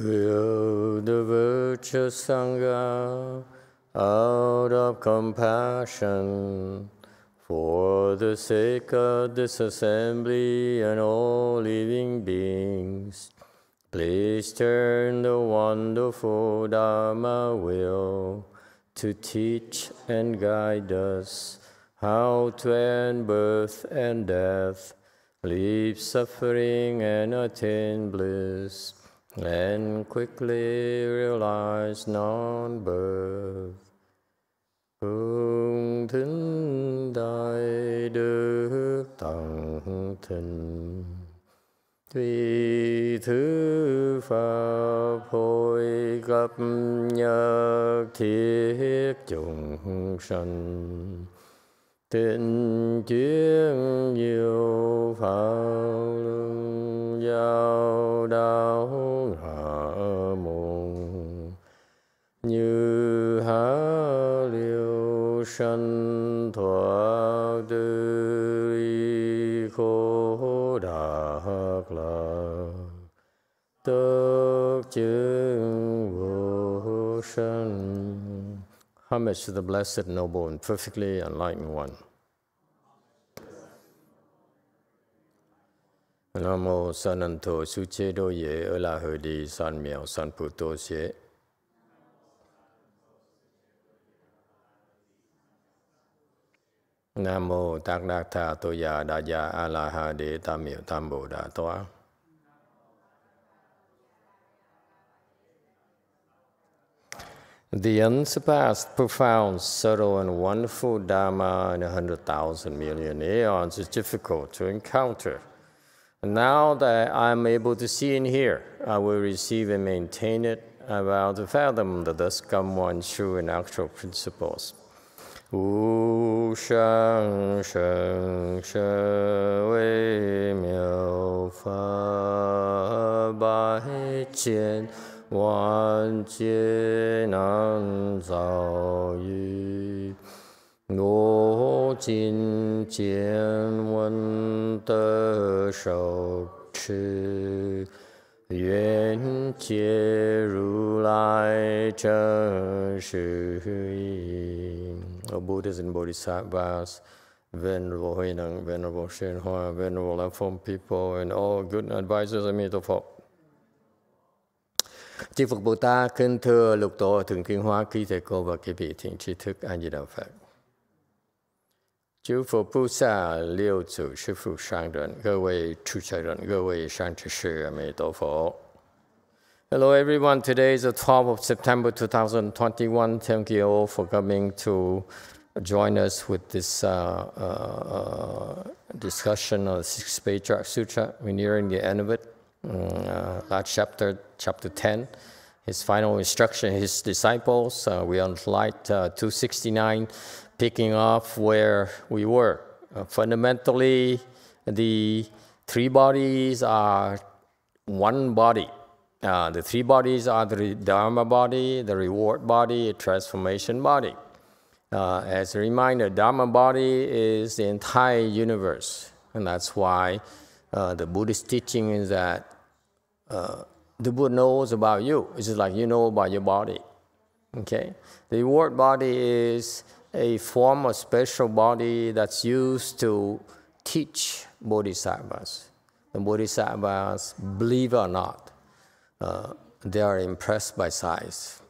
Will the virtuous Sangha out of compassion for the sake of this assembly and all living beings, please turn the wonderful Dharma wheel to teach and guide us how to end birth and death, leave suffering and attain bliss, and quickly realize non-birth. Hương thính đại đức tăng thịnh Tuy thứ Pháp hồi gặp nhật thiết chúng sanh Tịnh chuyên nhiều phật luân giao đạo hạ môn. Như há liêu sanh thoát tư y khổ đạc lạc Tất chứng vô sanh Homage to the Blessed, Noble, and Perfectly Enlightened One. Nam mô San An Thổ Su Chế Đô Ye Ở La Hờ Đi San Miao San Pu Tô Xế Nam mô Tát Đắc Tha Tô Già Đà Già A La Hà Đế Tam Miệu Tam Bồ Đà Toa The unsurpassed, profound, subtle, and wonderful Dharma in a hundred thousand million eons is difficult to encounter. Now that I'm able to see and hear, I will receive and maintain it about to fathom the thus come one true and actual principles. Wu sheng she wei miao fa jian 万劫难遭遇。我今见闻得受持，愿解如来真实义。O Buddhas and Bodhisattvas, Venerable Huineng, Venerable Shenhua, Venerable Lafong people, and all good advisors of Middle Folk. Chư Phật Bồ Tát kính thưa lục tổ thượng Kiến hóa Khi thầy cô và quý vị thiện tri thức A Di Đà Phật. Chư Phật Bồ Sa Liêu Chủ Sư Phụ Sang Rận, Gơ Wei Chu Chai Rận, Gơ Wei Sang Chư Sư Mê Hello everyone, today is the 12th of September 2021. Thank you all for coming to join us with this uh, uh, uh discussion of the Sixth Patriarch Sutra. We're nearing the end of it. Mm, uh, last chapter chapter 10, his final instruction, his disciples. Uh, we on slide uh, 269, picking off where we were. Uh, fundamentally, the three bodies are one body. Uh, the three bodies are the Dharma body, the reward body, transformation body. Uh, as a reminder, Dharma body is the entire universe, and that's why uh, the Buddhist teaching is that uh, the Buddha knows about you. It's just like you know about your body. Okay, the reward body is a form of special body that's used to teach bodhisattvas. The bodhisattvas, believe or not, uh, they are impressed by size.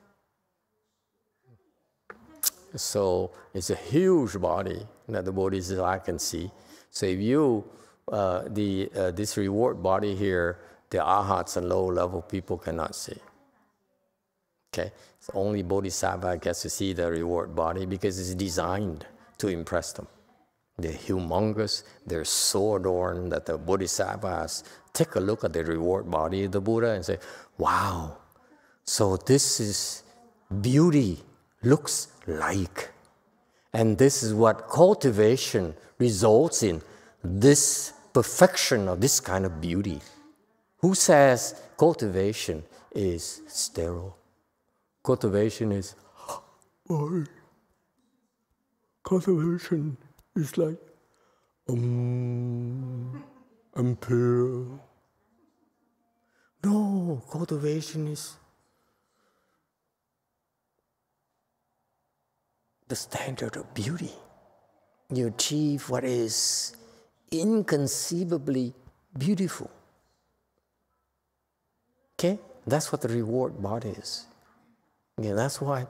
So it's a huge body that the bodhisattva can see. So if you, uh, the, uh, this reward body here, the arhats and low level people cannot see. Okay, so only bodhisattva gets to see the reward body because it's designed to impress them. They're humongous, they're so adorned that the bodhisattvas take a look at the reward body of the Buddha and say, wow, so this is beauty looks like. And this is what cultivation results in this perfection of this kind of beauty. Who says cultivation is sterile? Cultivation is, oh, cultivation is like, um. No, cultivation is the standard of beauty. You achieve what is inconceivably beautiful. Okay? That's what the reward body is. Yeah, that's why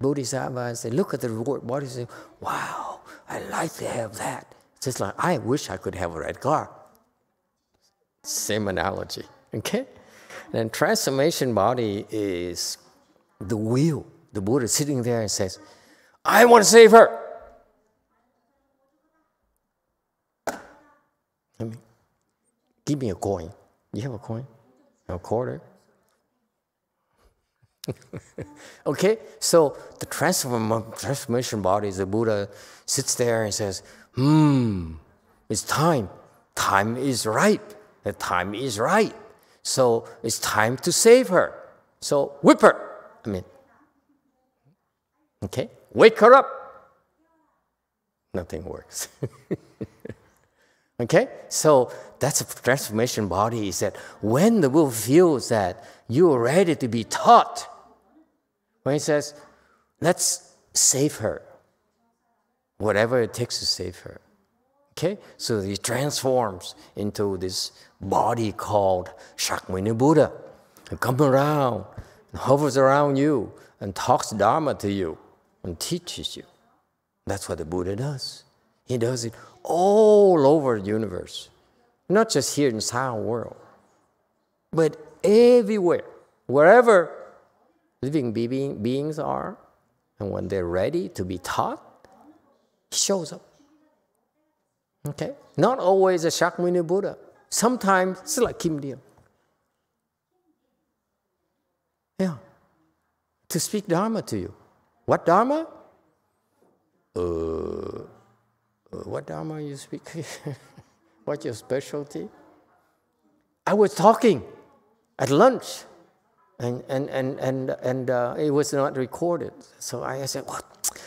Bodhisattvas, say, look at the reward body and say, wow, I'd like to have that. It's just like, I wish I could have a red car. Same analogy, okay? And transformation body is the will. The Buddha sitting there and says, I want to save her. Let me, give me a coin. You have a coin? A quarter? okay, so the transform, transformation body, the Buddha sits there and says, Hmm, it's time. Time is right. The time is right. So it's time to save her. So whip her. I mean, okay, wake her up. Nothing works. okay, so that's a transformation body is that when the will feels that you are ready to be taught, when he says, let's save her, whatever it takes to save her. Okay, so he transforms into this body called Shakyamuni Buddha and comes around and hovers around you and talks Dharma to you and teaches you. That's what the Buddha does. He does it all over the universe, not just here in the sound world, but everywhere, wherever living being, beings are, and when they're ready to be taught, he shows up. Okay? Not always a Shakyamuni Buddha. Sometimes it's like Kim Deal. Yeah. To speak Dharma to you. What Dharma? Uh what Dharma you speak? What's your specialty? I was talking at lunch, and, and, and, and, and uh, it was not recorded. So I said, What?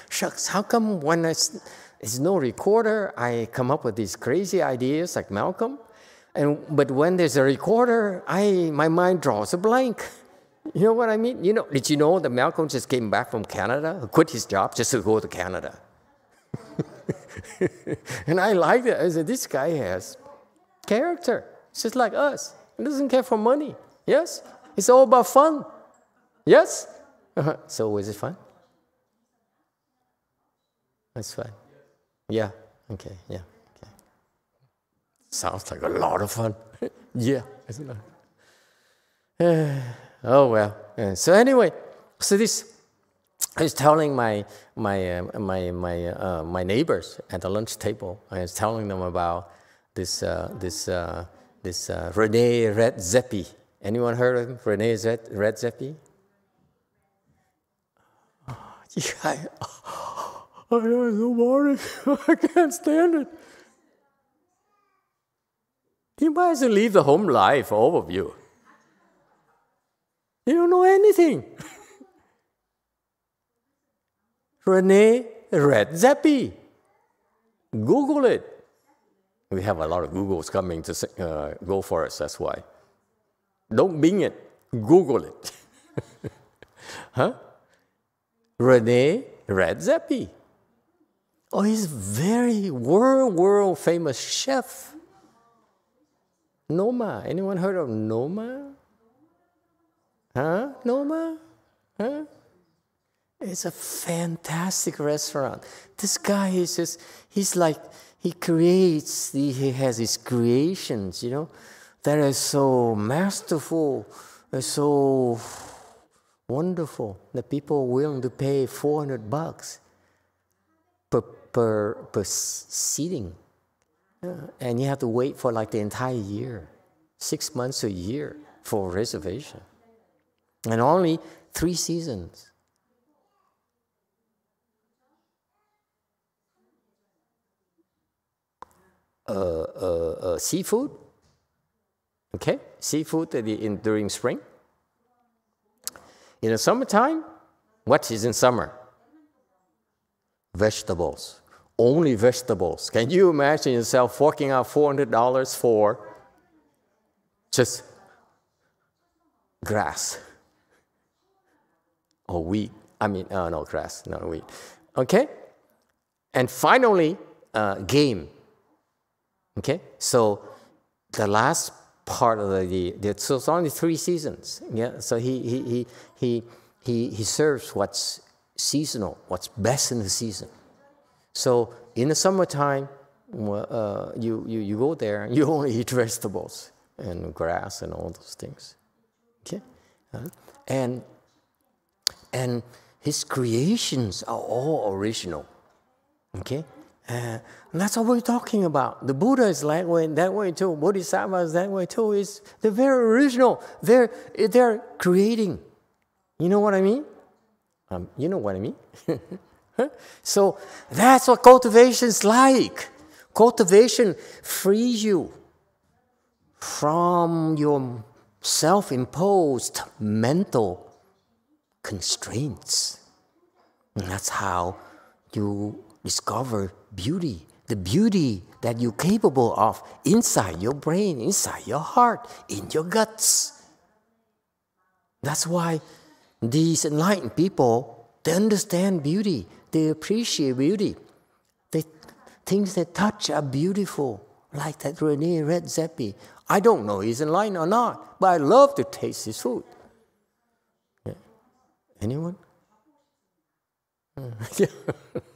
Shucks, how come when there's, no recorder, I come up with these crazy ideas like Malcolm? And, but when there's a recorder, I, my mind draws a blank. You know what I mean? You know, did you know that Malcolm just came back from Canada, quit his job just to go to Canada? and I liked it. I said, this guy has character. It's just like us. He doesn't care for money. Yes? It's all about fun. Yes? Uh-huh. So is it fun? That's fun. Yeah. Okay. Yeah. Okay. Sounds like a lot of fun. yeah, isn't it? oh well. so anyway, so this I was telling my my uh, my my uh, my neighbors at the lunch table. I was telling them about this uh, this uh, this uh, Rene Redzepi. Anyone heard of him? Rene Redzepi? Oh, yeah, I, I don't know, I can't stand it. You might as well leave the home life, all of you. You don't know anything. Rene Redzepi. Google it. We have a lot of Googles coming to uh, go for us, that's why. Don't Bing it, Google it. huh? Rene Redzepi. Oh, he's very world, world famous chef. Noma. Anyone heard of Noma? Huh? Noma? Huh? It's a fantastic restaurant. This guy is just, he's like, he creates, he has his creations, you know, that are so masterful, are so wonderful that people are willing to pay 400 bucks per, per, per seating. Yeah. And you have to wait for like the entire year, six months a year for reservation. And only three seasons. Uh, uh, uh, seafood, okay, seafood in, during spring. In the summertime, what is in summer? Vegetables only vegetables. Can you imagine yourself forking out $400 for just grass or wheat. I mean, uh, no, grass, not wheat. Okay? And finally, uh, game. Okay? So the last part of the year, so it's only three seasons. Yeah? So he, he, he, he, he, he serves what's seasonal, what's best in the season. So in the summertime, uh, you, you, you go there, and you only eat vegetables and grass and all those things. Okay? Uh, and, and his creations are all original. Okay? Uh, that's what we're talking about. The Buddha is that way, that way too. Bodhisattva is that way too. Is they're very original. They're they're creating. You know what I mean? Um, you know what I mean? so that's what cultivation is like. Cultivation frees you from your self imposed mental constraints. And that's how you discover beauty. The beauty that you're capable of inside your brain, inside your heart, in your guts. That's why these enlightened people, they understand beauty, they appreciate beauty. They, things that touch are beautiful, like that Rene Redzepi. I don't know he's enlightened or not, but I love to taste his food. Yeah. Anyone?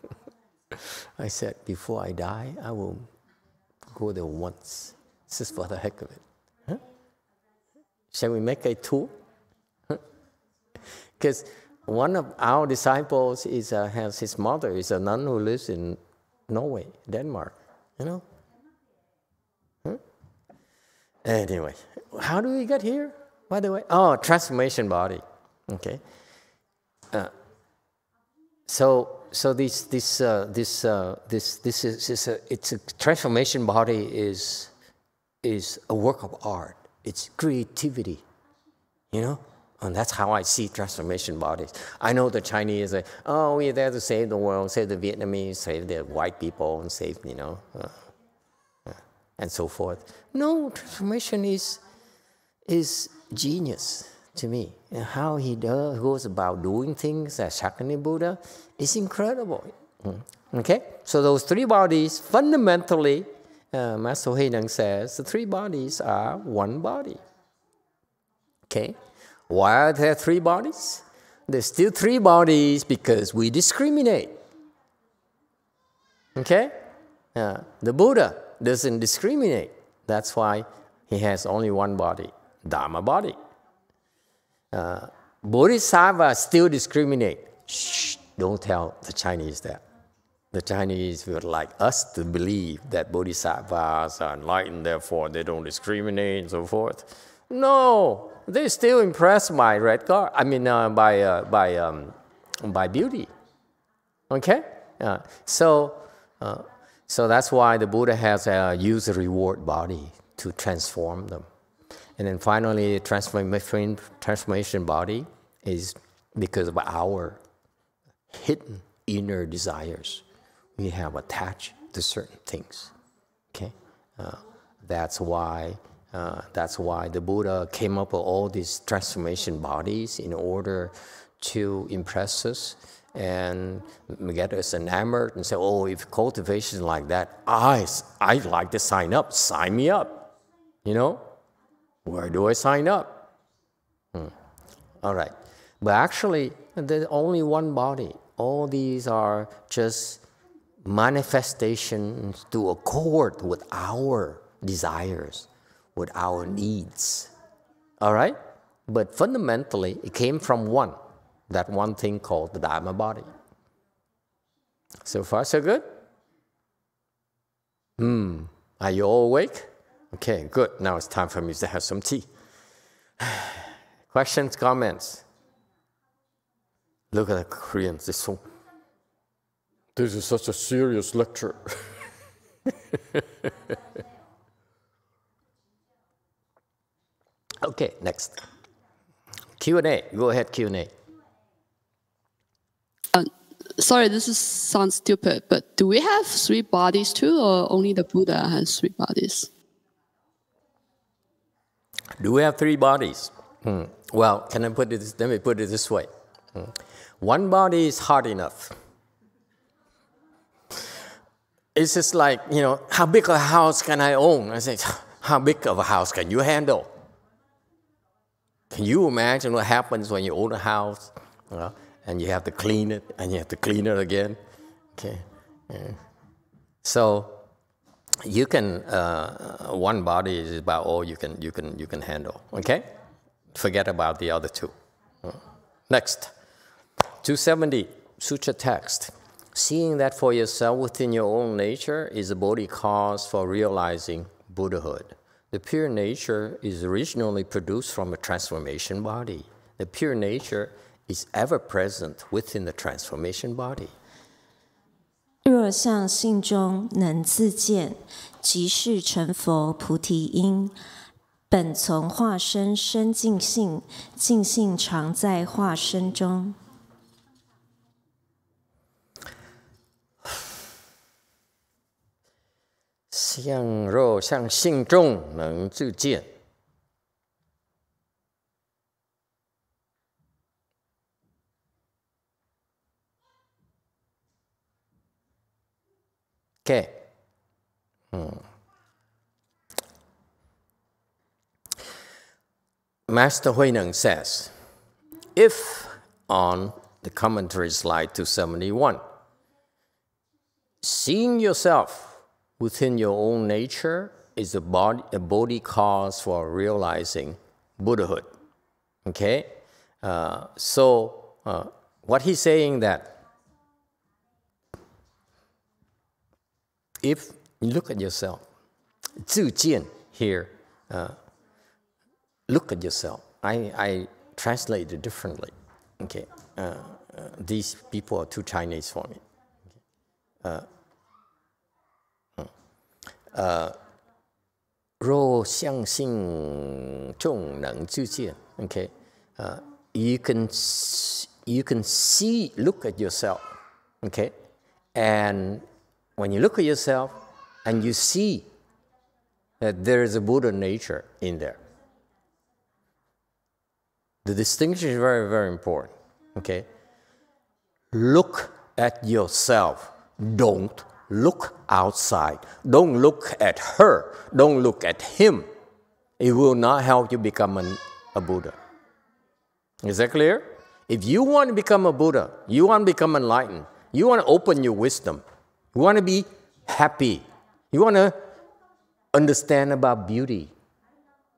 I said, before I die, I will go there once, just for the heck of it. Huh? Shall we make a tour? Because one of our disciples is, uh, has his mother is a nun who lives in Norway, Denmark, you know? Huh? Anyway, how do we get here, by the way? Oh, transformation body, okay? Uh, so, so this, this, uh, this, uh, this, this is, is a, it's a transformation body is, is a work of art. It's creativity, you know? And that's how I see transformation bodies. I know the Chinese say, oh, we're there to save the world, save the Vietnamese, save the white people, and save, you know, uh, uh, and so forth. No, transformation is, is genius to me. And how he does, goes about doing things as Shakyamuni Buddha is incredible. Okay? So those three bodies, fundamentally, uh, Master Huineng says, the three bodies are one body. Okay? Why are there three bodies? There's still three bodies because we discriminate. Okay? Uh, the Buddha doesn't discriminate. That's why he has only one body, Dharma body. Uh, Bodhisattva still discriminate. Shh, don't tell the Chinese that. The Chinese would like us to believe that bodhisattvas are enlightened, therefore they don't discriminate and so forth. No, they're still impressed by red car. I mean, uh, by uh, by um, by beauty. Okay, uh, so uh, so that's why the Buddha has a use reward body to transform them, and then finally, transformation transformation body is because of our hidden inner desires. We have attached to certain things. Okay, uh, that's why uh, that's why the Buddha came up with all these transformation bodies in order to impress us and get us enamored and say, oh, if cultivation like that, I, I'd like to sign up. Sign me up. You know? Where do I sign up? Hmm. All right. But actually, there's only one body. All these are just manifestations to accord with our desires with our needs. All right? But fundamentally, it came from one, that one thing called the Dharma body. So far, so good? Hmm. Are you all awake? Okay, good. Now it's time for me to have some tea. Questions, comments? Look at the Koreans. This, so, this is such a serious lecture. Okay, next. Q&A. Go ahead, Q&A. Uh, sorry, this is, sounds stupid, but do we have three bodies too, or only the Buddha has three bodies? Do we have three bodies? Hmm. Well, can I put it? Let me put it this way: Hmm. One body is hard enough. It's just like you know, how big a house can I own? I say, how big of a house can you handle? Can you imagine what happens when you own a house, you know, and you have to clean it, and you have to clean it again? Okay, yeah. so you can uh, one body is about all you can you can you can handle. Okay, forget about the other two. Next, 270 sutra text. Seeing that for yourself within your own nature is a Bodhi cause for realizing Buddhahood. The pure nature is originally produced from a transformation body. The pure nature is ever present within the transformation body. 若向性中能自见，即是成佛菩提因。本从化身生净性，净性常在化身中。 相若向性中能自见。Okay. Hmm. Master Huineng says, if on the commentary slide 271, seeing yourself within your own nature is a body, a body cause for realizing Buddhahood. Okay? Uh, so, uh, what he's saying that if you look at yourself, 自见 here, uh, look at yourself. I, I translate it differently. Okay, uh, uh, these people are too Chinese for me. Uh, uh, 若相信众能自见, okay, uh, you can you can see look at yourself, okay, and when you look at yourself and you see that there is a Buddha nature in there, the distinction is very, very important. Okay? Look at yourself. Don't look outside. Don't look at her. Don't look at him. It will not help you become an, a Buddha. Is that clear? If you want to become a Buddha, you want to become enlightened, you want to open your wisdom, you want to be happy, you want to understand about beauty,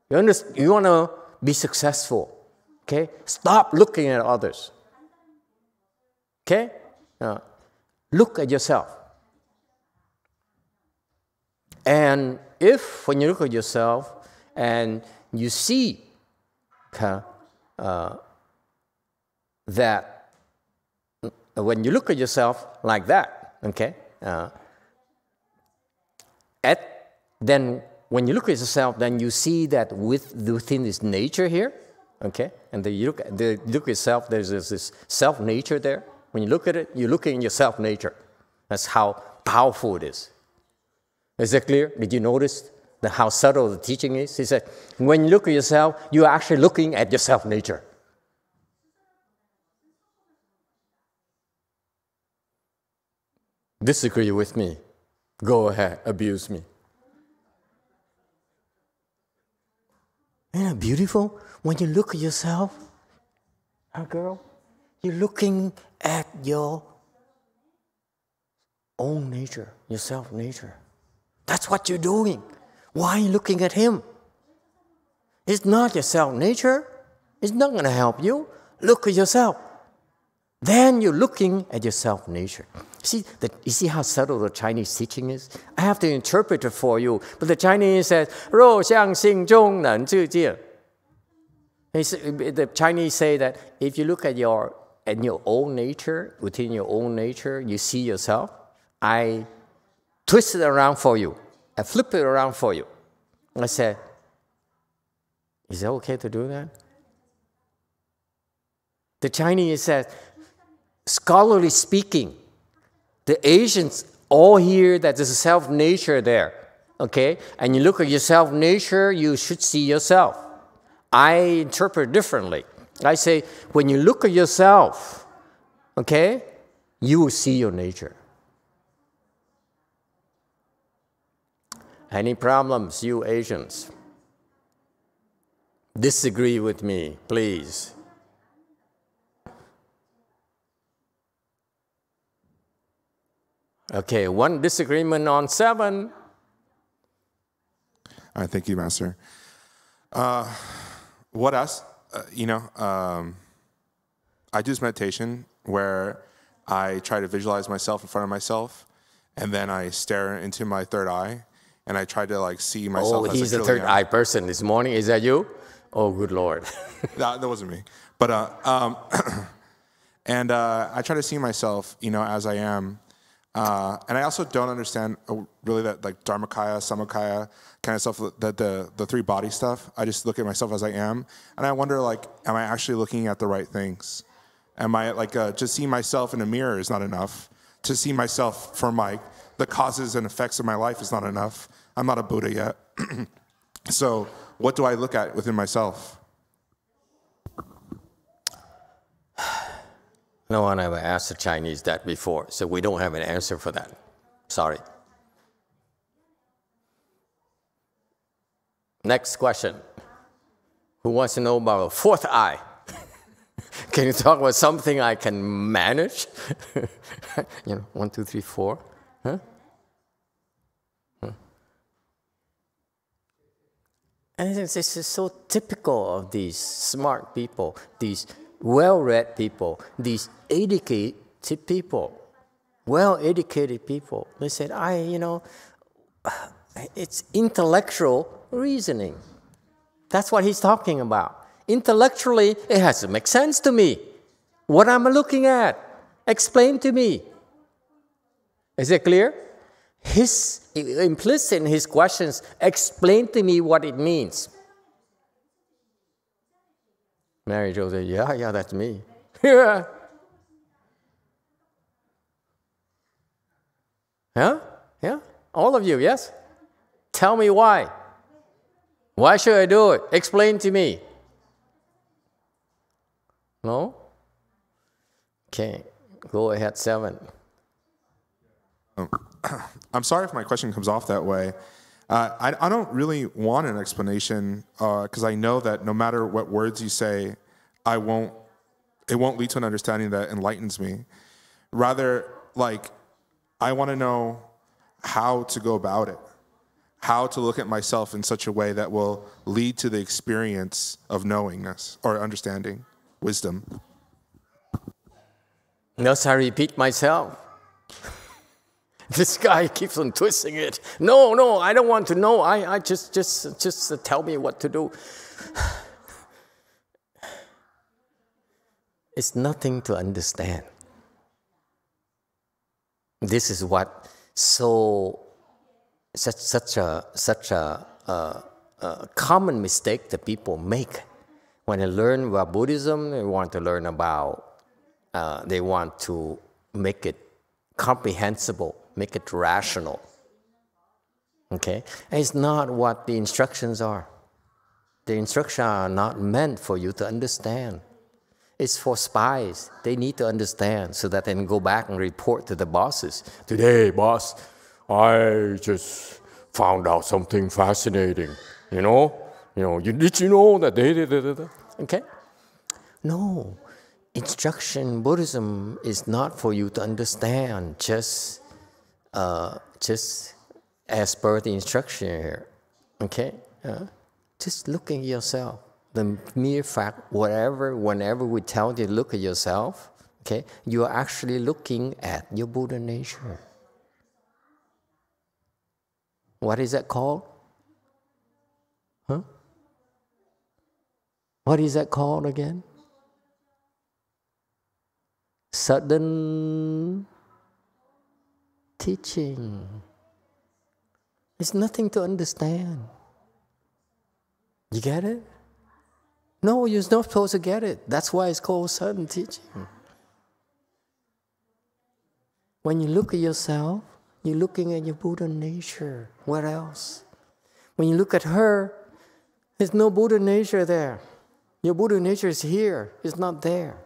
you, you want to be successful, Okay? Stop looking at others. Okay? Uh, look at yourself. And if, when you look at yourself and you see uh, uh, that, when you look at yourself like that, okay, uh, at, then when you look at yourself, then you see that with, within this nature here, Okay? And the, you look, at, the, look at yourself, there's this, this self nature there. When you look at it, you're looking at your self nature. That's how powerful it is. Is that clear? Did you notice the, how subtle the teaching is? He said, when you look at yourself, you're actually looking at your self nature. Disagree with me. Go ahead, abuse me. Isn't it beautiful? When you look at yourself, girl, you're looking at your own nature, your self nature. That's what you're doing. Why are you looking at him? It's not your self nature. It's not going to help you. Look at yourself. Then you're looking at your self nature. See, the, you see how subtle the Chinese teaching is? I have to interpret it for you. But the Chinese says, 若相信中能自见. The Chinese say that if you look at your, at your own nature, within your own nature, you see yourself, I twist it around for you. I flip it around for you. I said, is it okay to do that? The Chinese says, scholarly speaking, the Asians all hear that there's a self nature there, okay? And you look at your self nature, you should see yourself. I interpret differently. I say, when you look at yourself, okay, you will see your nature. Any problems, you Asians? Disagree with me, please. Okay, one disagreement on seven. All right, thank you, Master. Uh, what else? Uh, you know, um, I do this meditation where I try to visualize myself in front of myself, and then I stare into my third eye, and I try to like see myself. Oh, as he's the third eye person this morning. Is that you? Oh, good Lord. that, that wasn't me. But uh, um, and uh, I try to see myself, you know, as I am. Uh, and I also don't understand uh, really that like Dharmakaya, Sambhogakaya kind of stuff, that the the three body stuff. I just look at myself as I am, and I wonder like, am I actually looking at the right things? Am I like uh, just seeing myself in a mirror is not enough. To see myself for my the causes and effects of my life is not enough. I'm not a Buddha yet. so what do I look at within myself? No one ever asked the Chinese that before, so we don't have an answer for that. Sorry. Next question. Who wants to know about a fourth eye? can you talk about something I can manage? you know, one, two, three, four. Huh? Huh? And this is so typical of these smart people, these well-read people, these educated people, well-educated people. They said, I, you know, it's intellectual reasoning. That's what he's talking about. Intellectually, it has to make sense to me. What I'm looking at? Explain to me. Is it clear? His implicit in his questions, explain to me what it means. Mary Jo said, Yeah, yeah, that's me. Yeah. Yeah? Yeah? All of you, yes? Tell me why. Why should I do it? Explain to me. No? Okay, go ahead, seven. I'm sorry if my question comes off that way. Uh, I, I don't really want an explanation because I know that no matter what words you say, I won't. It won't lead to an understanding that enlightens me. Rather, like, I want to know how to go about it, how to look at myself in such a way that will lead to the experience of knowingness or understanding, wisdom. Notice I repeat myself. this guy keeps on twisting it. No, no, I don't want to know. I, I just, just, just tell me what to do. it's nothing to understand. This is what so such such a such a, a, a common mistake that people make when they learn about Buddhism. They want to learn about. Uh, they want to make it comprehensible, make it rational. Okay, and it's not what the instructions are. The instructions are not meant for you to understand. It's for spies. They need to understand so that they can go back and report to the bosses. Today, boss, I just found out something fascinating. You know, you know. You, did you know that they did? Okay. No, instruction Buddhism is not for you to understand. Just, uh, just as per the instruction here. Okay. Uh, just look at yourself the mere fact, whatever, whenever we tell you look at yourself, okay, you are actually looking at your Buddha nature. What is that called? Huh? What is that called again? Sudden teaching. Mm-hmm. It's nothing to understand. You get it? No, you're not supposed to get it. That's why it's called sudden teaching. When you look at yourself, you're looking at your Buddha nature. Where else? When you look at her, There's no Buddha nature there. Your Buddha nature is here, it's not there.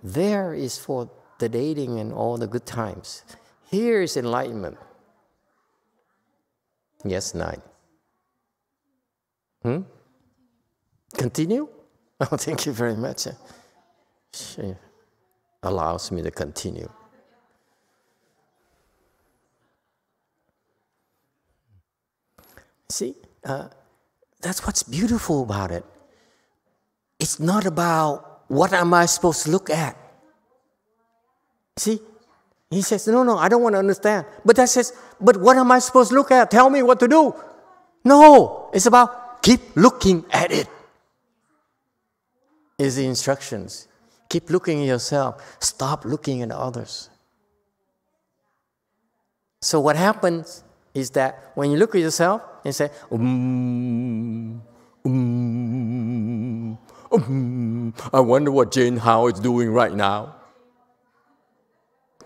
There is for the dating and all the good times. Here is enlightenment. Yes, nine. Hmm? Continue? Oh, thank you very much. She allows me to continue. See, uh, that's what's beautiful about it. It's not about what am I supposed to look at. See, he says, no, no, I don't want to understand. But that says, but what am I supposed to look at? Tell me what to do. No, it's about keep looking at it. Is the instructions. Keep looking at yourself. Stop looking at others. So what happens is that when you look at yourself and say, um, um, um, I wonder what Jane Howe is doing right now.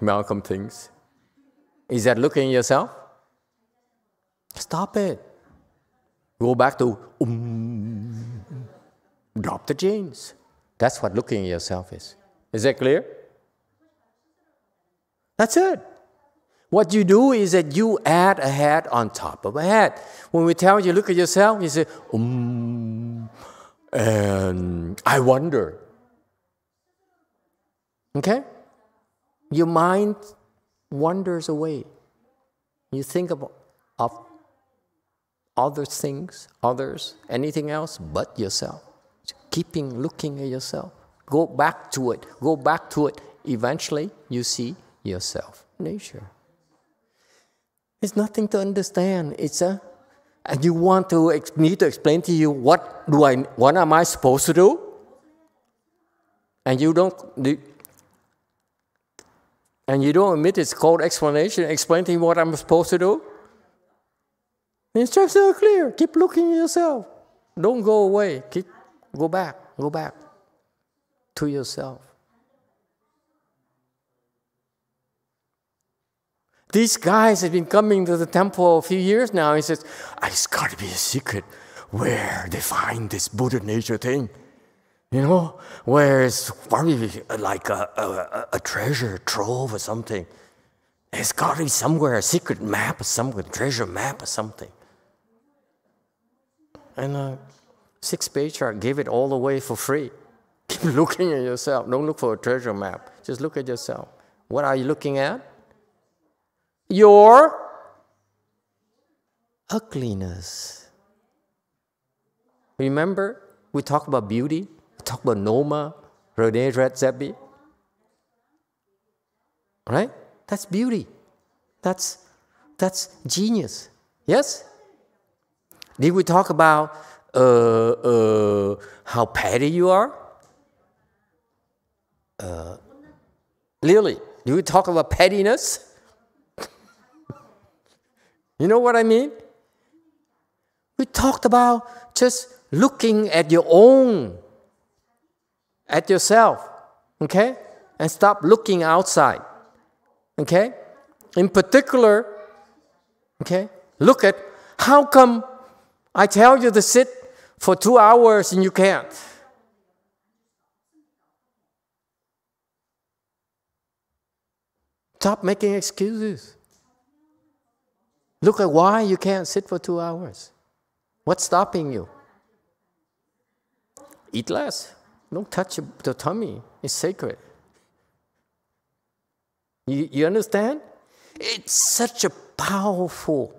Malcolm thinks. Is that looking yourself? Stop it. Go back to um, drop the jeans. That's what looking yourself is. Is that clear? That's it. What you do is that you add a hat on top of a hat. When we tell you look at yourself, you say, um, and I wonder. Okay? Your mind wanders away. You think of, of other things, others, anything else but yourself. Keeping looking at yourself. Go back to it. Go back to it. Eventually, you see yourself. Nature. It's nothing to understand. It's a, and you want to me to explain to you what do I, what am I supposed to do? And you don't, and you don't admit it's called explanation, explain to me what I'm supposed to do. The instructions are clear. Keep looking at yourself. Don't go away. Keep, go back. Go back to yourself. These guys have been coming to the temple a few years now. He says, It's got to be a secret where they find this Buddha nature thing. You know, where it's probably like a, a, a treasure trove or something. It's got to be somewhere, a secret map or somewhere, treasure map or something. And uh, six patriarch gave it all away for free. Keep looking at yourself. Don't look for a treasure map. Just look at yourself. What are you looking at? Your ugliness. Remember, we talked about beauty, we talked about Noma, Rene Redzepi. Right? That's beauty. That's, that's genius. Yes? Did we talk about uh, uh, how petty you are? Uh, Lily, did we talk about pettiness? you know what I mean? We talked about just looking at your own, at yourself, okay? And stop looking outside, okay? In particular, okay, look at how come I tell you to sit for two hours and you can't. Stop making excuses. Look at why you can't sit for two hours. What's stopping you? Eat less. Don't touch the tummy. It's sacred. You, you understand? It's such a powerful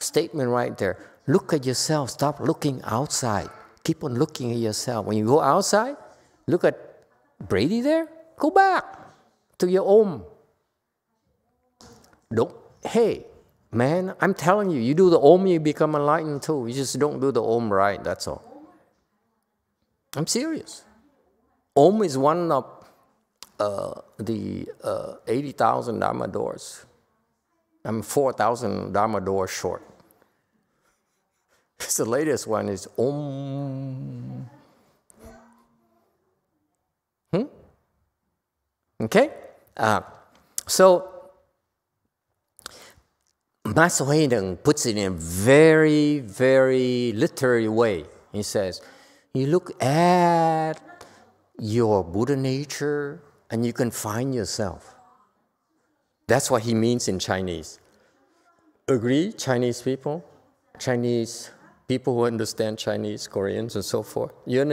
statement right there. Look at yourself. Stop looking outside. Keep on looking at yourself. When you go outside, look at Brady there. Go back to your own. Don't, hey, man, I'm telling you, you do the Om, you become enlightened too. You just don't do the Om right, that's all. I'm serious. Om is one of uh, the uh, 80,000 Dharma doors. I'm 4,000 Dharma doors short. the latest one is Om. Hmm? Okay? Uh, so, Master Huineng puts it in a very, very literary way. He says, you look at your Buddha nature and you can find yourself. That's what he means in Chinese. Agree, Chinese people? Chinese people who understand Chinese, Koreans, and so forth. You,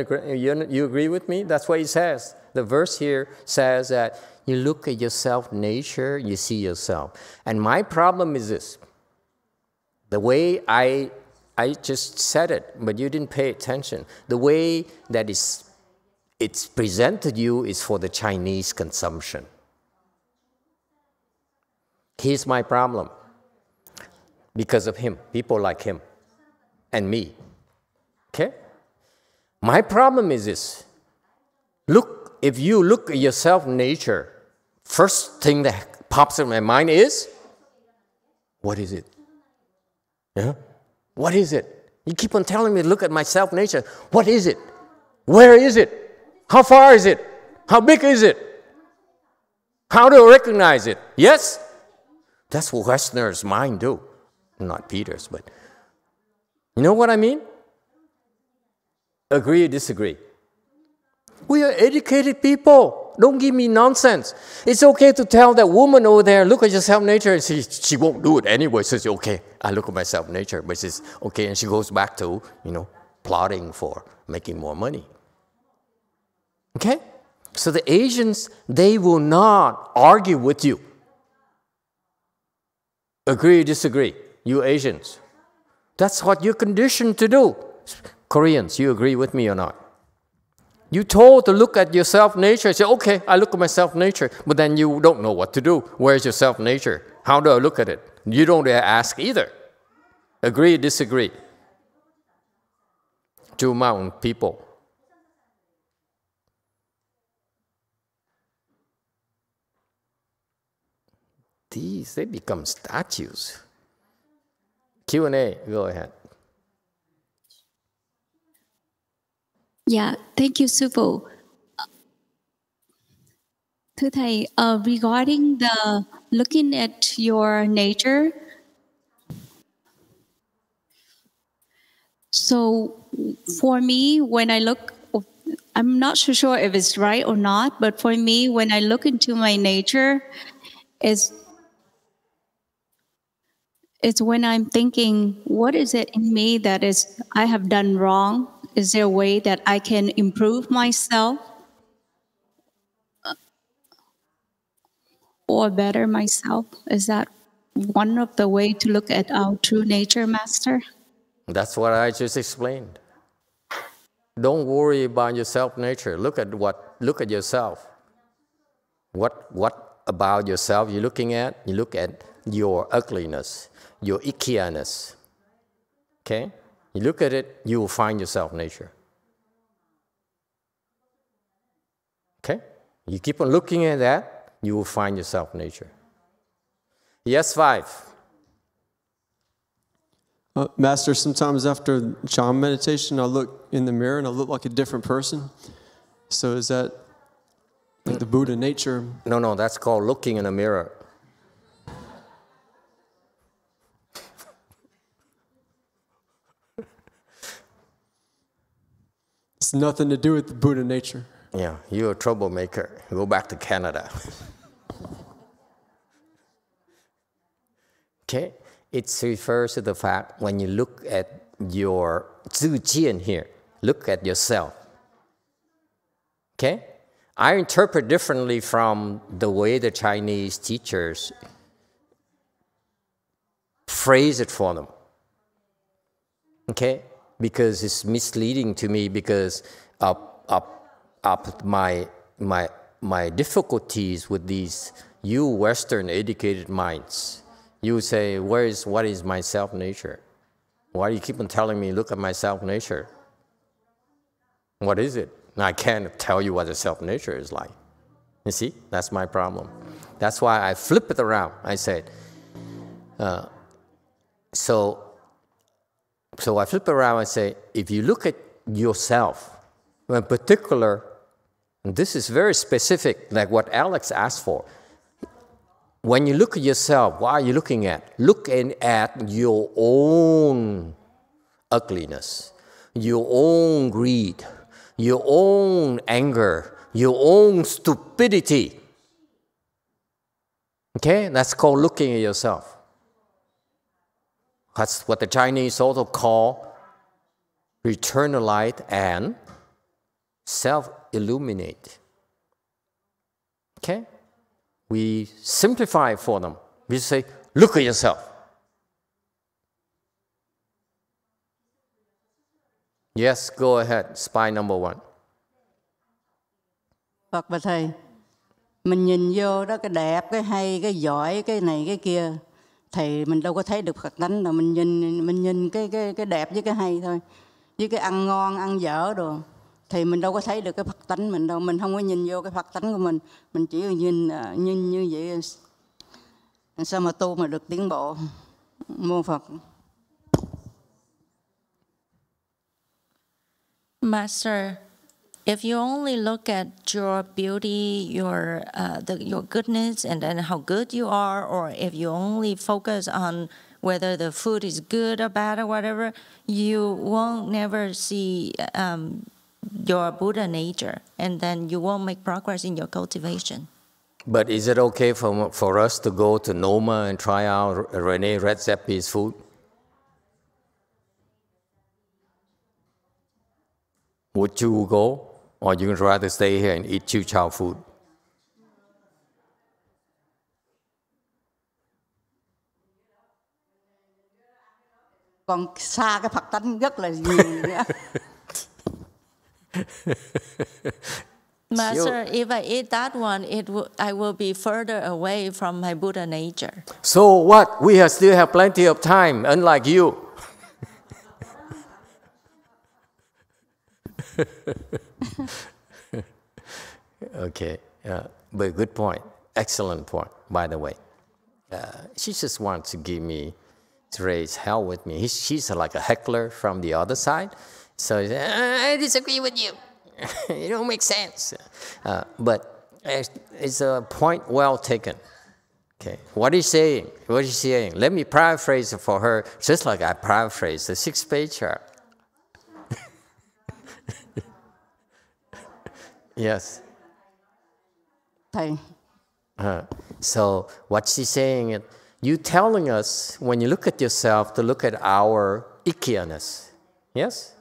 you agree with me? That's what he says. The verse here says that you look at yourself, nature, you see yourself. And my problem is this the way I, I just said it, but you didn't pay attention. The way that is, it's presented you is for the Chinese consumption. Here's my problem because of him, people like him and me. Okay? My problem is this. Look, if you look at yourself nature, first thing that pops in my mind is what is it? Yeah? What is it? You keep on telling me look at my self nature. What is it? Where is it? How far is it? How big is it? How do I recognize it? Yes? That's what Westerners' mind do. Not Peter's, but you know what I mean? Agree or disagree? We are educated people. Don't give me nonsense. It's okay to tell that woman over there, look at yourself nature. And she, she won't do it anyway. So it's okay. I look at myself nature, but she's okay. And she goes back to, you know, plotting for making more money. Okay? So the Asians, they will not argue with you. Agree or disagree? You Asians. That's what you're conditioned to do. Koreans, you agree with me or not? You told to look at your self nature. Say, okay, I look at my self nature, but then you don't know what to do. Where's your self nature? How do I look at it? You don't ask either. Agree, disagree. Two mountain people. These they become statues. Q&A, go ahead. Yeah, thank you, Phụ. Thưa Thầy, uh, regarding the looking at your nature, so for me, when I look, I'm not so sure if it's right or not, but for me, when I look into my nature, is it's when I'm thinking, what is it in me that is I have done wrong? Is there a way that I can improve myself uh, or better myself? Is that one of the way to look at our true nature, Master? That's what I just explained. Don't worry about your self nature. Look at what look at yourself. What what about yourself you're looking at? You look at your ugliness your ickiness. Okay? You look at it, you will find yourself nature. Okay? You keep on looking at that, you will find yourself nature. Yes, five. Uh, Master, sometimes after Chan meditation, I look in the mirror and I look like a different person. So is that like the Buddha nature? No, no, that's called looking in a mirror. It's nothing to do with the Buddha nature. Yeah, you're a troublemaker. Go back to Canada. okay, it refers to the fact when you look at your Jian here, look at yourself. Okay? I interpret differently from the way the Chinese teachers phrase it for them. Okay? Because it's misleading to me because of, of, of my, my, my difficulties with these you Western educated minds. You say, where is, what is my self nature? Why do you keep on telling me, look at my self nature? What is it? I can't tell you what the self nature is like. You see, that's my problem. That's why I flip it around. I said, uh, so so I flip around and say, if you look at yourself, in particular, this is very specific, like what Alex asked for. when you look at yourself, what are you looking at? Look in, at your own ugliness, your own greed, your own anger, your own stupidity. Okay, that's called looking at yourself. That's what the Chinese also call eternal light and self illuminate. Okay? We simplify for them. We say, look at yourself. Yes, go ahead. Spy number one. Phật và thầy mình nhìn vô đó cái đẹp cái hay cái giỏi cái này cái kia thì mình đâu có thấy được Phật tánh đâu mình nhìn mình nhìn cái cái cái đẹp với cái hay thôi. Với cái ăn ngon ăn dở đồ thì mình đâu có thấy được cái Phật tánh mình đâu. Mình không có nhìn vô cái Phật tánh của mình. Mình chỉ nhìn à, nhìn như vậy. Sao mà tu mà được tiến bộ? Mô Phật. Master, if you only look at your beauty, your uh, the, your goodness, and then how good you are, or if you only focus on whether the food is good or bad or whatever, you won't never see um, your Buddha nature, and then you won't make progress in your cultivation. But is it okay for, for us to go to Noma and try out Rene Redzepi's food? Would you go? Or you would rather stay here and eat Chu Chow food? còn xa cái Phật tánh rất là nhiều. Master, if I eat that one, it w- I will be further away from my Buddha nature. So what? We have still have plenty of time, unlike you. okay, uh, but good point. Excellent point, by the way. Uh, she just wants to give me, to raise hell with me. He, she's like a heckler from the other side. So I disagree with you. it don't make sense. Uh, but it's a point well taken. Okay, what is saying? What is saying? Let me paraphrase for her, just like I paraphrase the Sixth Patriarch. Yes. thầy Uh, so what she's saying is, you telling us when you look at yourself to look at our ickiness. Yes?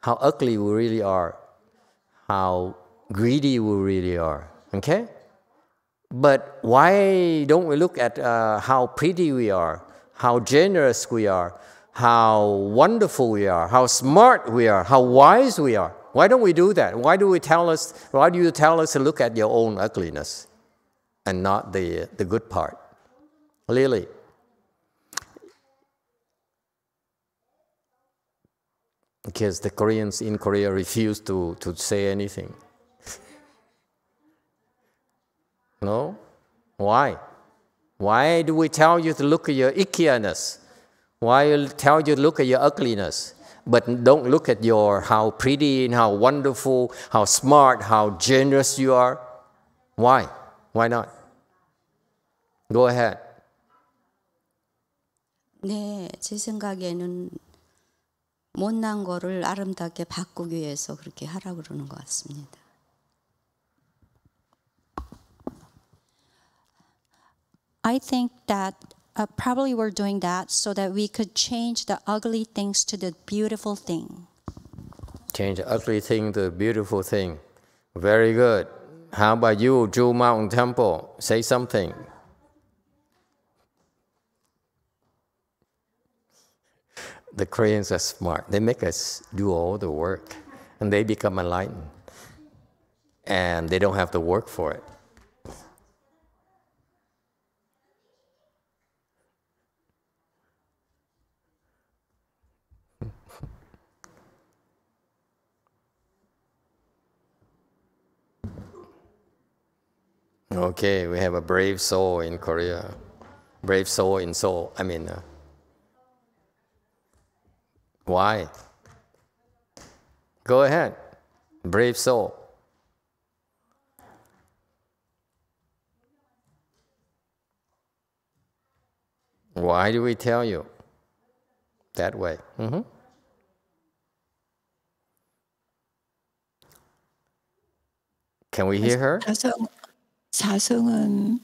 How ugly we really are, how greedy we really are. Okay? But why don't we look at uh, how pretty we are, how generous we are, how wonderful we are, how smart we are, how wise we are? Why don't we do that? Why do we tell us? Why do you tell us to look at your own ugliness and not the the good part? Lily. Because the Koreans in Korea refuse to, to say anything. no? Why? Why do we tell you to look at your ickiness? Why tell you to look at your ugliness? But don't look at your how pretty and how wonderful, how smart, how generous you are. Why? Why not? Go ahead. 네, 제 생각에는 못난 거를 아름답게 바꾸기 위해서 그렇게 하라고 그러는 것 같습니다. Uh, probably we're doing that so that we could change the ugly things to the beautiful thing. Change the ugly thing to the beautiful thing. Very good. How about you, Jewel Mountain Temple? Say something. The Koreans are smart. They make us do all the work, and they become enlightened. And they don't have to work for it. Okay, we have a brave soul in Korea. Brave soul in Seoul. I mean, uh, why? Go ahead. Brave soul. Why do we tell you that way? Mm -hmm. Can we hear her? 사성, 사성은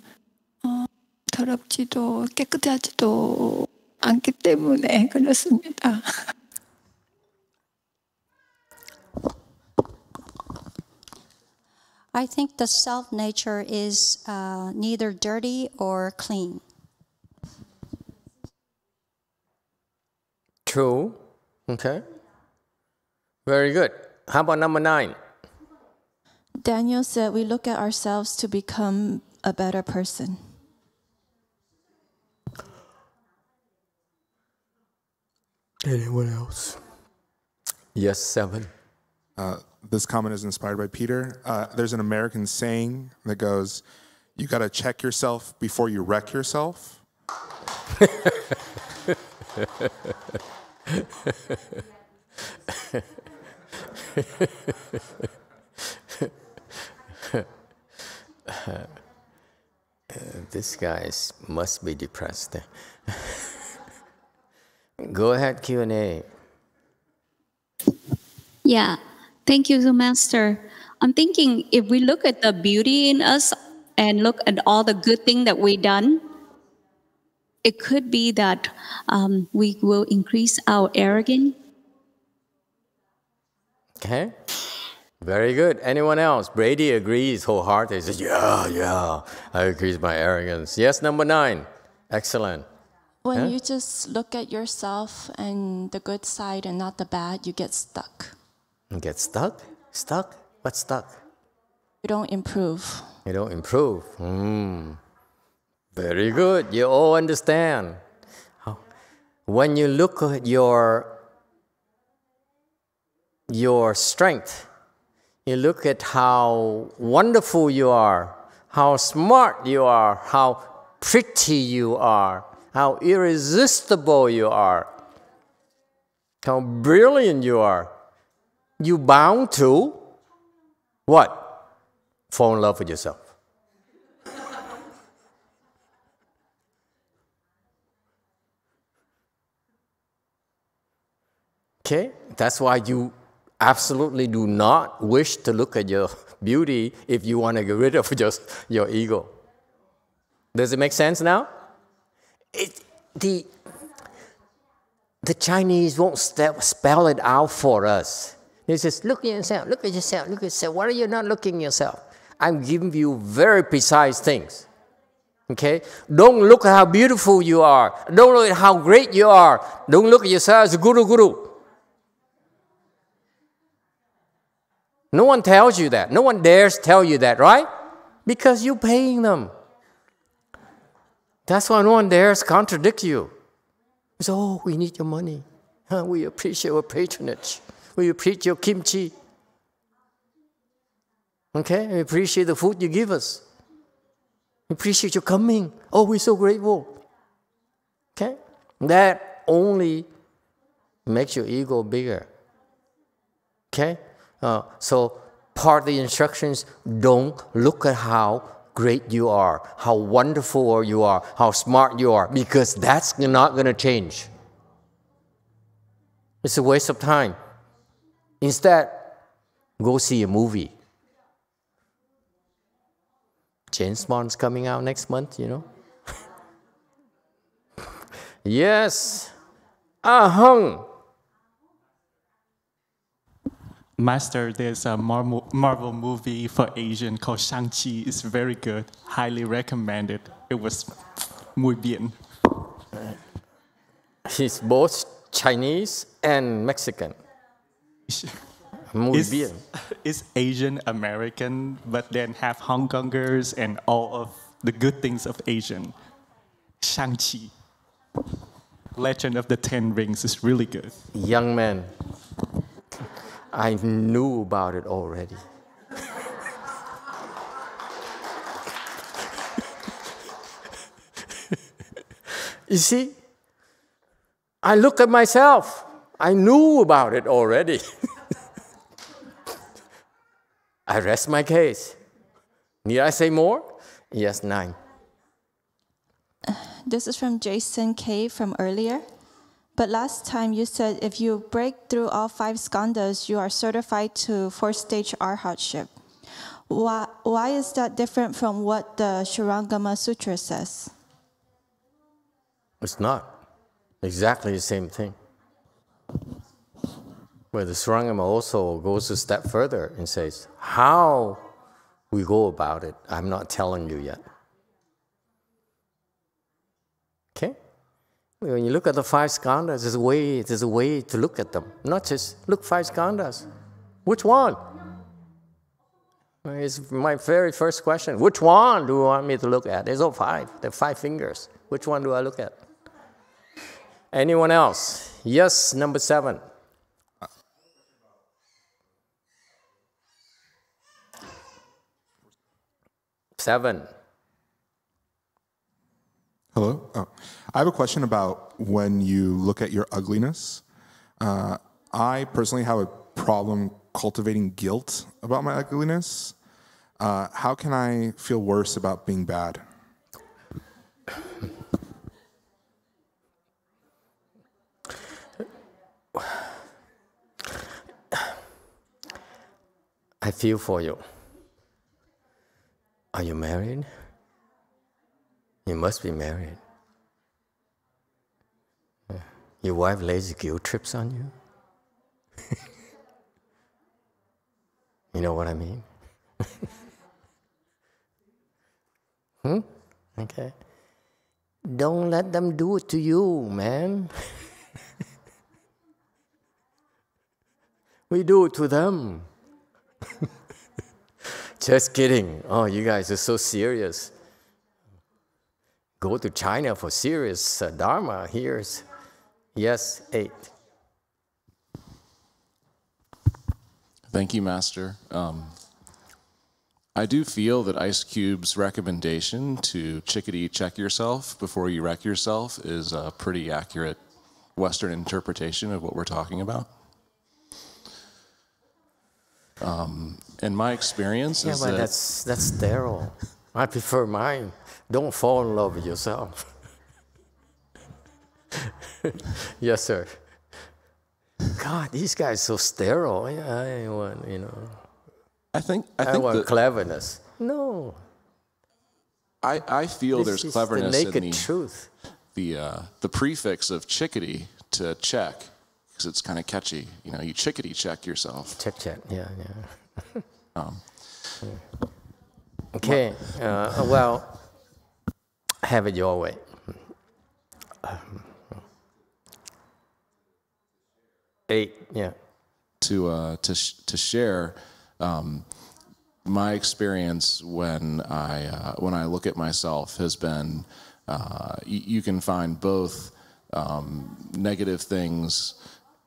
어, 더럽지도 깨끗하지도 않기 때문에 그렇습니다. I think the self nature is uh, neither dirty or clean. True. Okay. Very good. How about number nine? Daniel said we look at ourselves to become a better person. Anyone else? Yes, seven. Uh, this comment is inspired by Peter. Uh, there's an American saying that goes, "You got to check yourself before you wreck yourself." Uh, this guy is, must be depressed. Go ahead, Q and A. Yeah, thank you, Master. I'm thinking if we look at the beauty in us and look at all the good thing that we've done, it could be that um, we will increase our arrogance. Okay. Very good. Anyone else? Brady agrees wholeheartedly. He says, Yeah, yeah, I agree with my arrogance. Yes, number nine. Excellent. When Huh? you just look at yourself and the good side and not the bad, you get stuck. You get stuck? Stuck? What's stuck? You don't improve. You don't improve. Hmm. Very good. You all understand. When you look at your your strength, you look at how wonderful you are, how smart you are, how pretty you are, how irresistible you are, how brilliant you are. You bound to what? Fall in love with yourself. Okay? That's why you absolutely do not wish to look at your beauty if you want to get rid of just your ego. Does it make sense now? It, the, the Chinese won't ste- spell it out for us. They just look at yourself, look at yourself, look at yourself. Why are you not looking yourself? I'm giving you very precise things. Okay? Don't look at how beautiful you are. Don't look at how great you are. Don't look at yourself as a guru guru. No one tells you that. No one dares tell you that, right? Because you're paying them. That's why no one dares contradict you. It's, oh, we need your money. We appreciate your patronage. We appreciate your kimchi. Okay? We appreciate the food you give us. We appreciate your coming. Oh, we're so grateful. Okay? That only makes your ego bigger. Okay? Uh, so part of the instructions don't look at how great you are, how wonderful you are, how smart you are, because that's not going to change. It's a waste of time. Instead, go see a movie. James Bond's coming out next month, you know? yes. Ahung. Master, there's a uh, Marvel, Marvel movie for Asian called Shang-Chi. It's very good. Highly recommended. It was muy bien. He's both Chinese and Mexican. Muy it's, bien. it's Asian American, but then have Hong Kongers and all of the good things of Asian. Shang-Chi. Legend of the Ten Rings is really good. Young man, I knew about it already. you see, I look at myself. I knew about it already. I rest my case. Need I say more? Yes, nine. This is from Jason K from earlier. But last time you said if you break through all five skandhas, you are certified to fourth stage arhatship. Why, why is that different from what the Shurangama Sutra says? It's not exactly the same thing. But the Surangama also goes a step further and says, how we go about it, I'm not telling you yet. Okay? When you look at the five skandhas, there's a way, there's a way to look at them. Not just look five skandhas. Which one? It's my very first question. Which one do you want me to look at? There's all five. There are five fingers. Which one do I look at? Anyone else? Yes, number seven. Seven. Hello. Oh. I have a question about when you look at your ugliness. Uh, I personally have a problem cultivating guilt about my ugliness. Uh, how can I feel worse about being bad? I feel for you. Are you married? You must be married. Your wife lays guilt trips on you? you know what I mean? hmm? Okay. Don't let them do it to you, man. we do it to them. Just kidding. Oh, you guys are so serious. Go to China for serious uh, Dharma. Here's, yes, eight. Thank you, Master. Um, I do feel that Ice Cube's recommendation to chickadee check yourself before you wreck yourself is a pretty accurate Western interpretation of what we're talking about. Um, in my experience, yeah, is but that that's that's sterile. I prefer mine. Don't fall in love with yourself. yes, sir. God, these guys so sterile. I want, you know. I think I think want that- cleverness. No. I, I feel This there's the cleverness naked in the truth. the uh, the prefix of chickadee to check because it's kind of catchy. You know, you chickadee check yourself. Check check. Yeah, yeah. Um, Okay. Uh, well, have it your way. Eight. Yeah. to uh, to sh- to share um, my experience when I uh, when I look at myself has been uh, y- you can find both um, negative things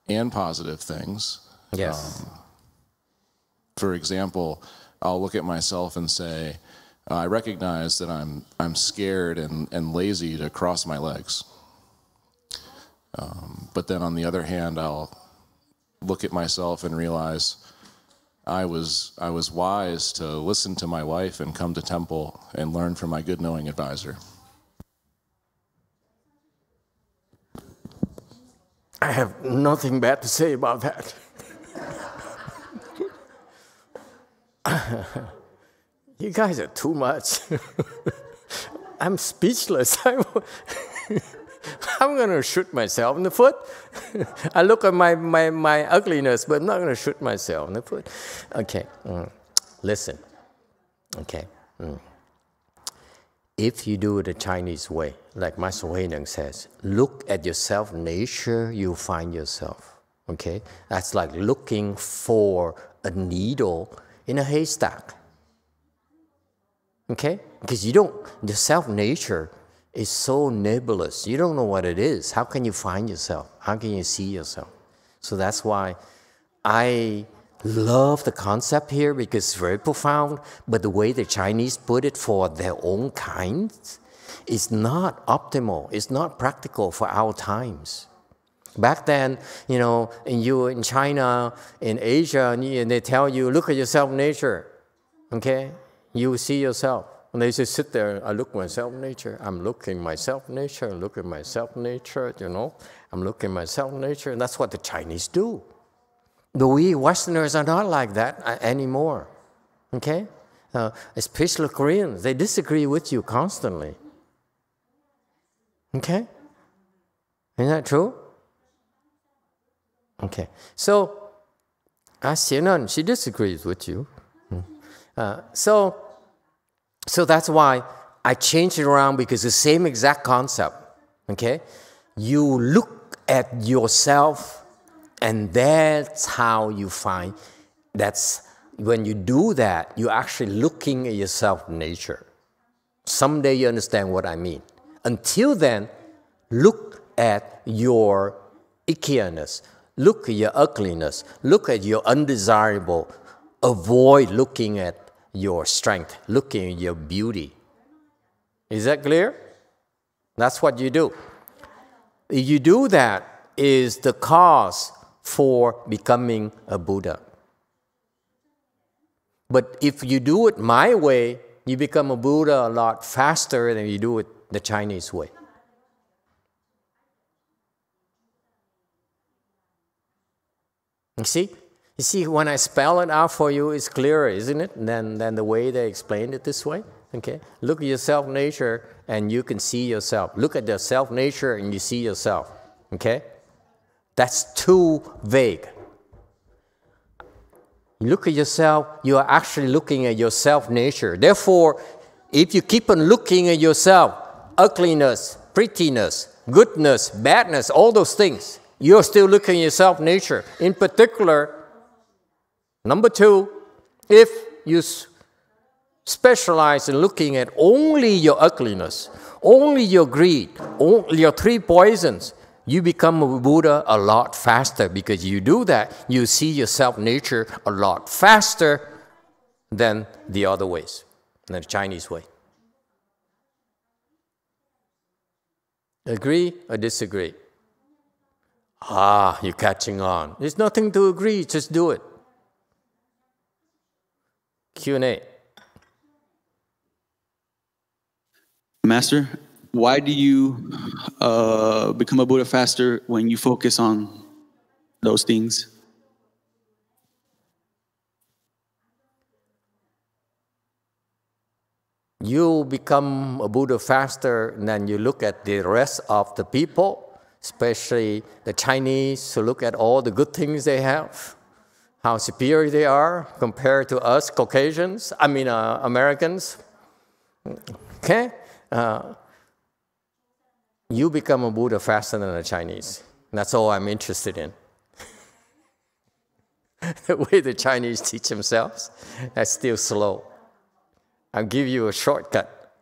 and positive things. Yes. Um, for example, I'll look at myself and say, I recognize that I'm I'm scared and, and lazy to cross my legs. Um, but then on the other hand, I'll look at myself and realize I was I was wise to listen to my wife and come to temple and learn from my good knowing advisor. I have nothing bad to say about that. you guys are too much. I'm speechless. I'm, going to shoot myself in the foot. I look at my, my, my ugliness, but I'm not going to shoot myself in the foot. Okay, mm. listen. Okay. Mm. If you do it the Chinese way, like Master Huineng says, look at yourself, nature, you find yourself. Okay? That's like looking for a needle in a haystack. Okay? Because you don't, the self nature is so nebulous. You don't know what it is. How can you find yourself? How can you see yourself? So that's why I love the concept here because it's very profound, but the way the Chinese put it for their own kind is not optimal, it's not practical for our times. Back then, you know, in you in China, in Asia, and they tell you, look at yourself nature, okay? You see yourself. And they just sit there, I look myself nature, I'm looking myself nature, i look at myself nature, you know, I'm looking myself nature, and that's what the Chinese do. But we Westerners are not like that uh, anymore. Okay? Uh, especially Koreans, they disagree with you constantly. Okay? Isn't that true? Okay. So, uh, Xienan, she disagrees with you. Uh, so, so that's why I changed it around because the same exact concept. Okay? You look at yourself, and that's how you find that's when you do that, you're actually looking at yourself nature. Someday you understand what I mean. Until then, look at your ickiness, look at your ugliness, look at your undesirable. Avoid looking at your strength, looking your beauty. Is that clear? That's what you do. You do that, is the cause for becoming a Buddha. But if you do it my way, you become a Buddha a lot faster than you do it the Chinese way. You see? You see, when I spell it out for you, it's clearer, isn't it, than, than the way they explained it this way? Okay? Look at your self nature and you can see yourself. Look at the self nature and you see yourself. Okay? That's too vague. Look at yourself, you are actually looking at your self nature. Therefore, if you keep on looking at yourself, ugliness, prettiness, goodness, badness, all those things, you're still looking at your self nature. In particular, number two, if you specialize in looking at only your ugliness, only your greed, only your three poisons, you become a Buddha a lot faster because you do that, you see yourself nature a lot faster than the other ways, than the Chinese way. Agree or disagree? Ah, you're catching on. There's nothing to agree, just do it. Q&A. Master, why do you uh, become a Buddha faster when you focus on those things? You become a Buddha faster than you look at the rest of the people, especially the Chinese, who look at all the good things they have, how superior they are compared to us Caucasians, I mean uh, Americans. Okay? Uh, you become a Buddha faster than a Chinese. That's all I'm interested in. the way the Chinese teach themselves, that's still slow. I'll give you a shortcut.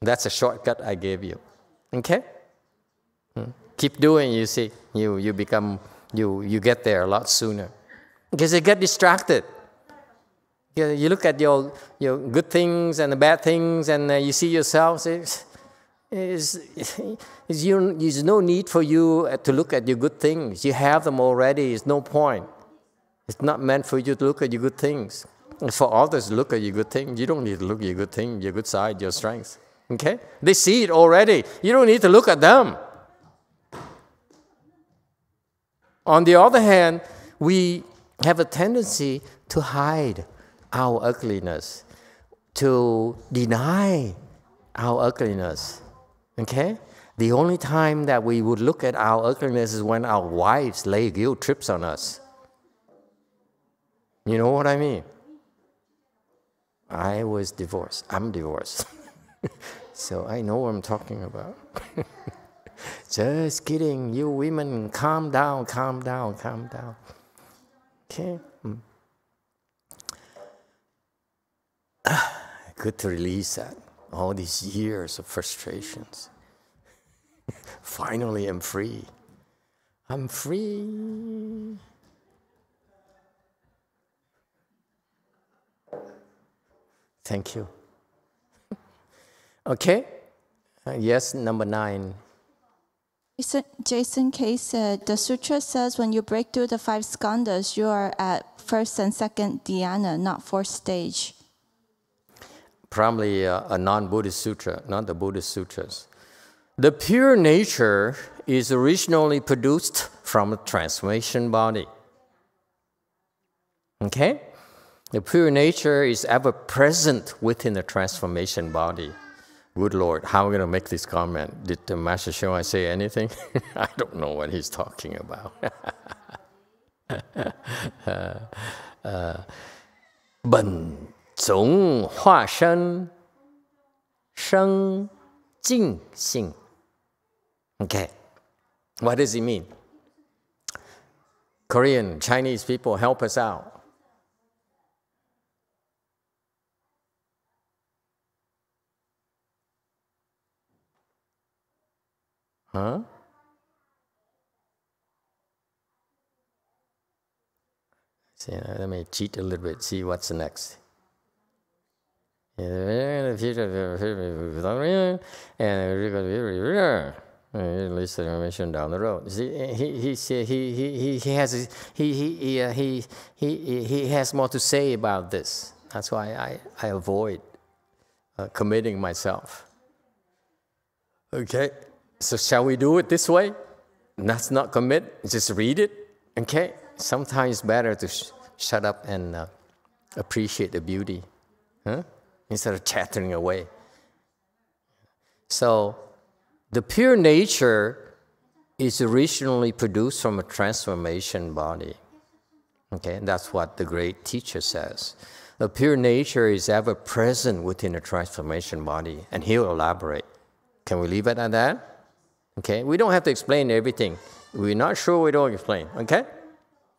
That's a shortcut I gave you. Okay? Hmm. Keep doing, you see, you, you become, you, you get there a lot sooner. Because you get distracted. You, look at your, your good things and the bad things, and uh, you see yourself, it's, it's, it's you, there's no need for you uh, to look at your good things. You have them already, it's no point. It's not meant for you to look at your good things. For others look at your good things. You don't need to look at your good thing, your good side, your strengths. Okay? They see it already. You don't need to look at them. On the other hand, we have a tendency to hide our ugliness, to deny our ugliness. Okay? The only time that we would look at our ugliness is when our wives lay guilt trips on us. You know what I mean? I was divorced. I'm divorced. so I know what I'm talking about. Just kidding. You women, calm down, calm down, calm down. Okay? Mm. Good to release that. All these years of frustrations. Finally, I'm free. I'm free. Thank you. okay? Uh, yes, number nine. Jason, K said the sutra says when you break through the five skandhas, you are at first and second dhyana, not fourth stage. probably a, a non Buddhist sutra, not the Buddhist sutras. The pure nature is originally produced from a transformation body. Okay? The pure nature is ever present within the transformation body good Lord, how am I going to make this comment? Did the Master Hsuan Hua say anything? I don't know what he's talking about. Uh, uh, Bun Bẩn Hua hoa sân, sân jing xing. Okay, what does it mean? Korean, Chinese people help us out. Huh? See, let me cheat a little bit, see what's next. And release the information down the road. See, he, he, he, he, he, has, he, he, he, uh, he, he, he has more to say about this. That's why I, I avoid uh, committing myself. Okay? So shall we do it this way? Let's not commit, just read it. Okay? Sometimes better to sh- shut up and uh, appreciate the beauty huh? instead of chattering away. So, the pure nature is originally produced from a transformation body. Okay, that's what the great teacher says. The pure nature is ever present within a transformation body, and he'll elaborate. Can we leave it at that? Okay, we don't have to explain everything. We're not sure, we don't explain. Okay?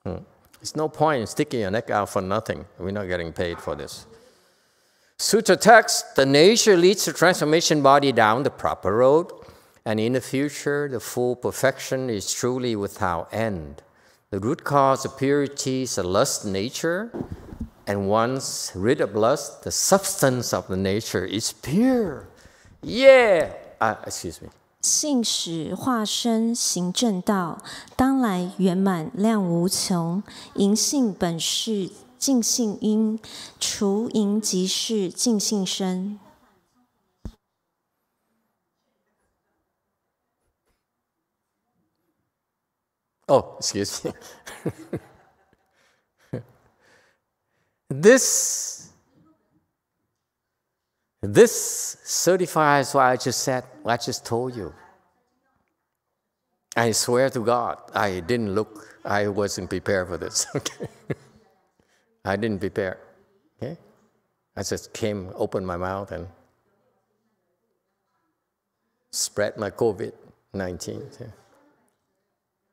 Hmm. There's no point in sticking your neck out for nothing. We're not getting paid for this. Sutra text the nature leads the transformation body down the proper road, and in the future, the full perfection is truly without end. The root cause of purity is a lust nature, and once rid of lust, the substance of the nature is pure. Yeah! Uh, excuse me. 信使化身行正道，当来圆满量无穷。淫性本是净性因，除淫即是净性身。Oh, excuse me. this this certifies what I just said, what I just told you. I swear to God, I didn't look, I wasn't prepared for this. Okay. I didn't prepare. Okay? I just came, opened my mouth, and spread my COVID 19.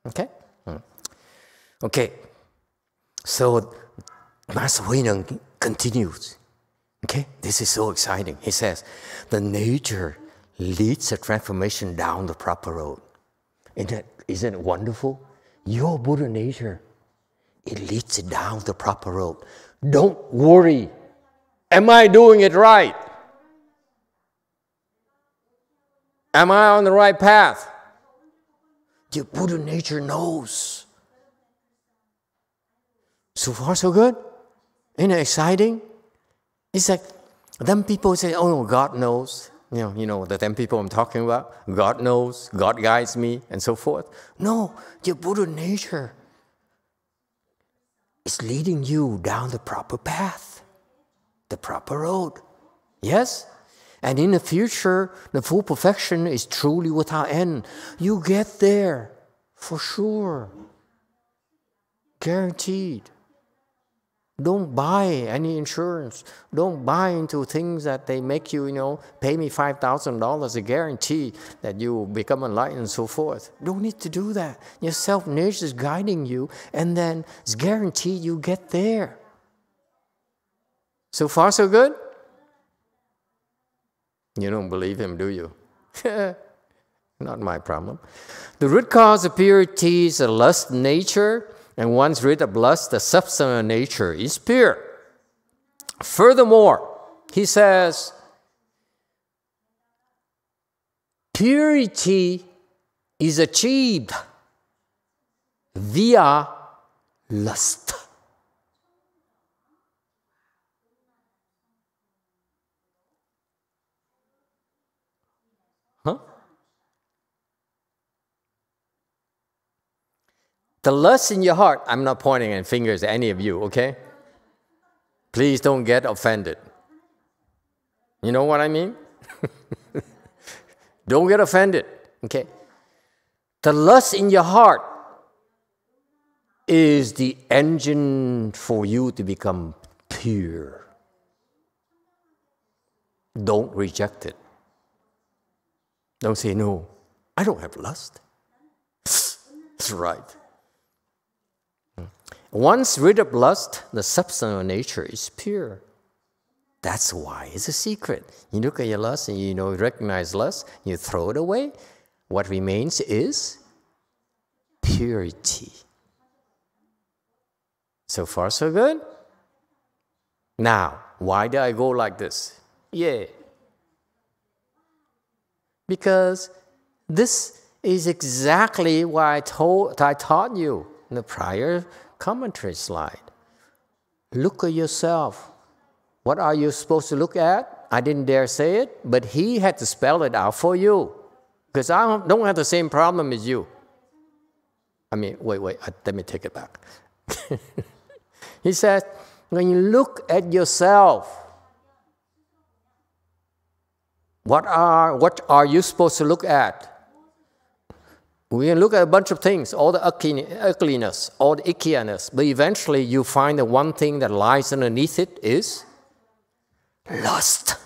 Okay? Hmm. Okay. So, Master Huineng continues. Okay, this is so exciting. He says, the nature leads a transformation down the proper road. Isn't it, isn't it wonderful? Your Buddha nature, it leads it down the proper road. Don't worry. Am I doing it right? Am I on the right path? Your Buddha nature knows. So far, so good. Isn't it exciting? It's like then people say, "Oh, God knows." You know, you know the ten people I'm talking about. God knows. God guides me, and so forth. No, your Buddha nature is leading you down the proper path, the proper road. Yes, and in the future, the full perfection is truly without end. You get there for sure, guaranteed. Don't buy any insurance. Don't buy into things that they make you, you know, pay me $5,000 a guarantee that you will become enlightened and so forth. Don't need to do that. Your self nature is guiding you, and then it's guaranteed you get there. So far, so good? You don't believe him, do you? Not my problem. The root cause of purity is a lust nature and once rid of lust, the substance of nature is pure. Furthermore, he says, purity is achieved via lust. The lust in your heart, I'm not pointing any fingers at any of you, okay? Please don't get offended. You know what I mean? don't get offended, okay? The lust in your heart is the engine for you to become pure. Don't reject it. Don't say, no, I don't have lust. That's right. Once rid of lust, the substance of nature is pure. That's why it's a secret. You look at your lust and you know recognize lust, you throw it away. What remains is purity. So far, so good. Now, why did I go like this? Yeah. Because this is exactly what I, told, I taught you in the prior commentary slide. Look at yourself. What are you supposed to look at? I didn't dare say it, but he had to spell it out for you. Because I don't have the same problem as you. I mean, wait, wait, uh, let me take it back. he says, when you look at yourself, what are, what are you supposed to look at? We can look at a bunch of things, all the ugliness, all the ickiness, but eventually you find the one thing that lies underneath it is lust.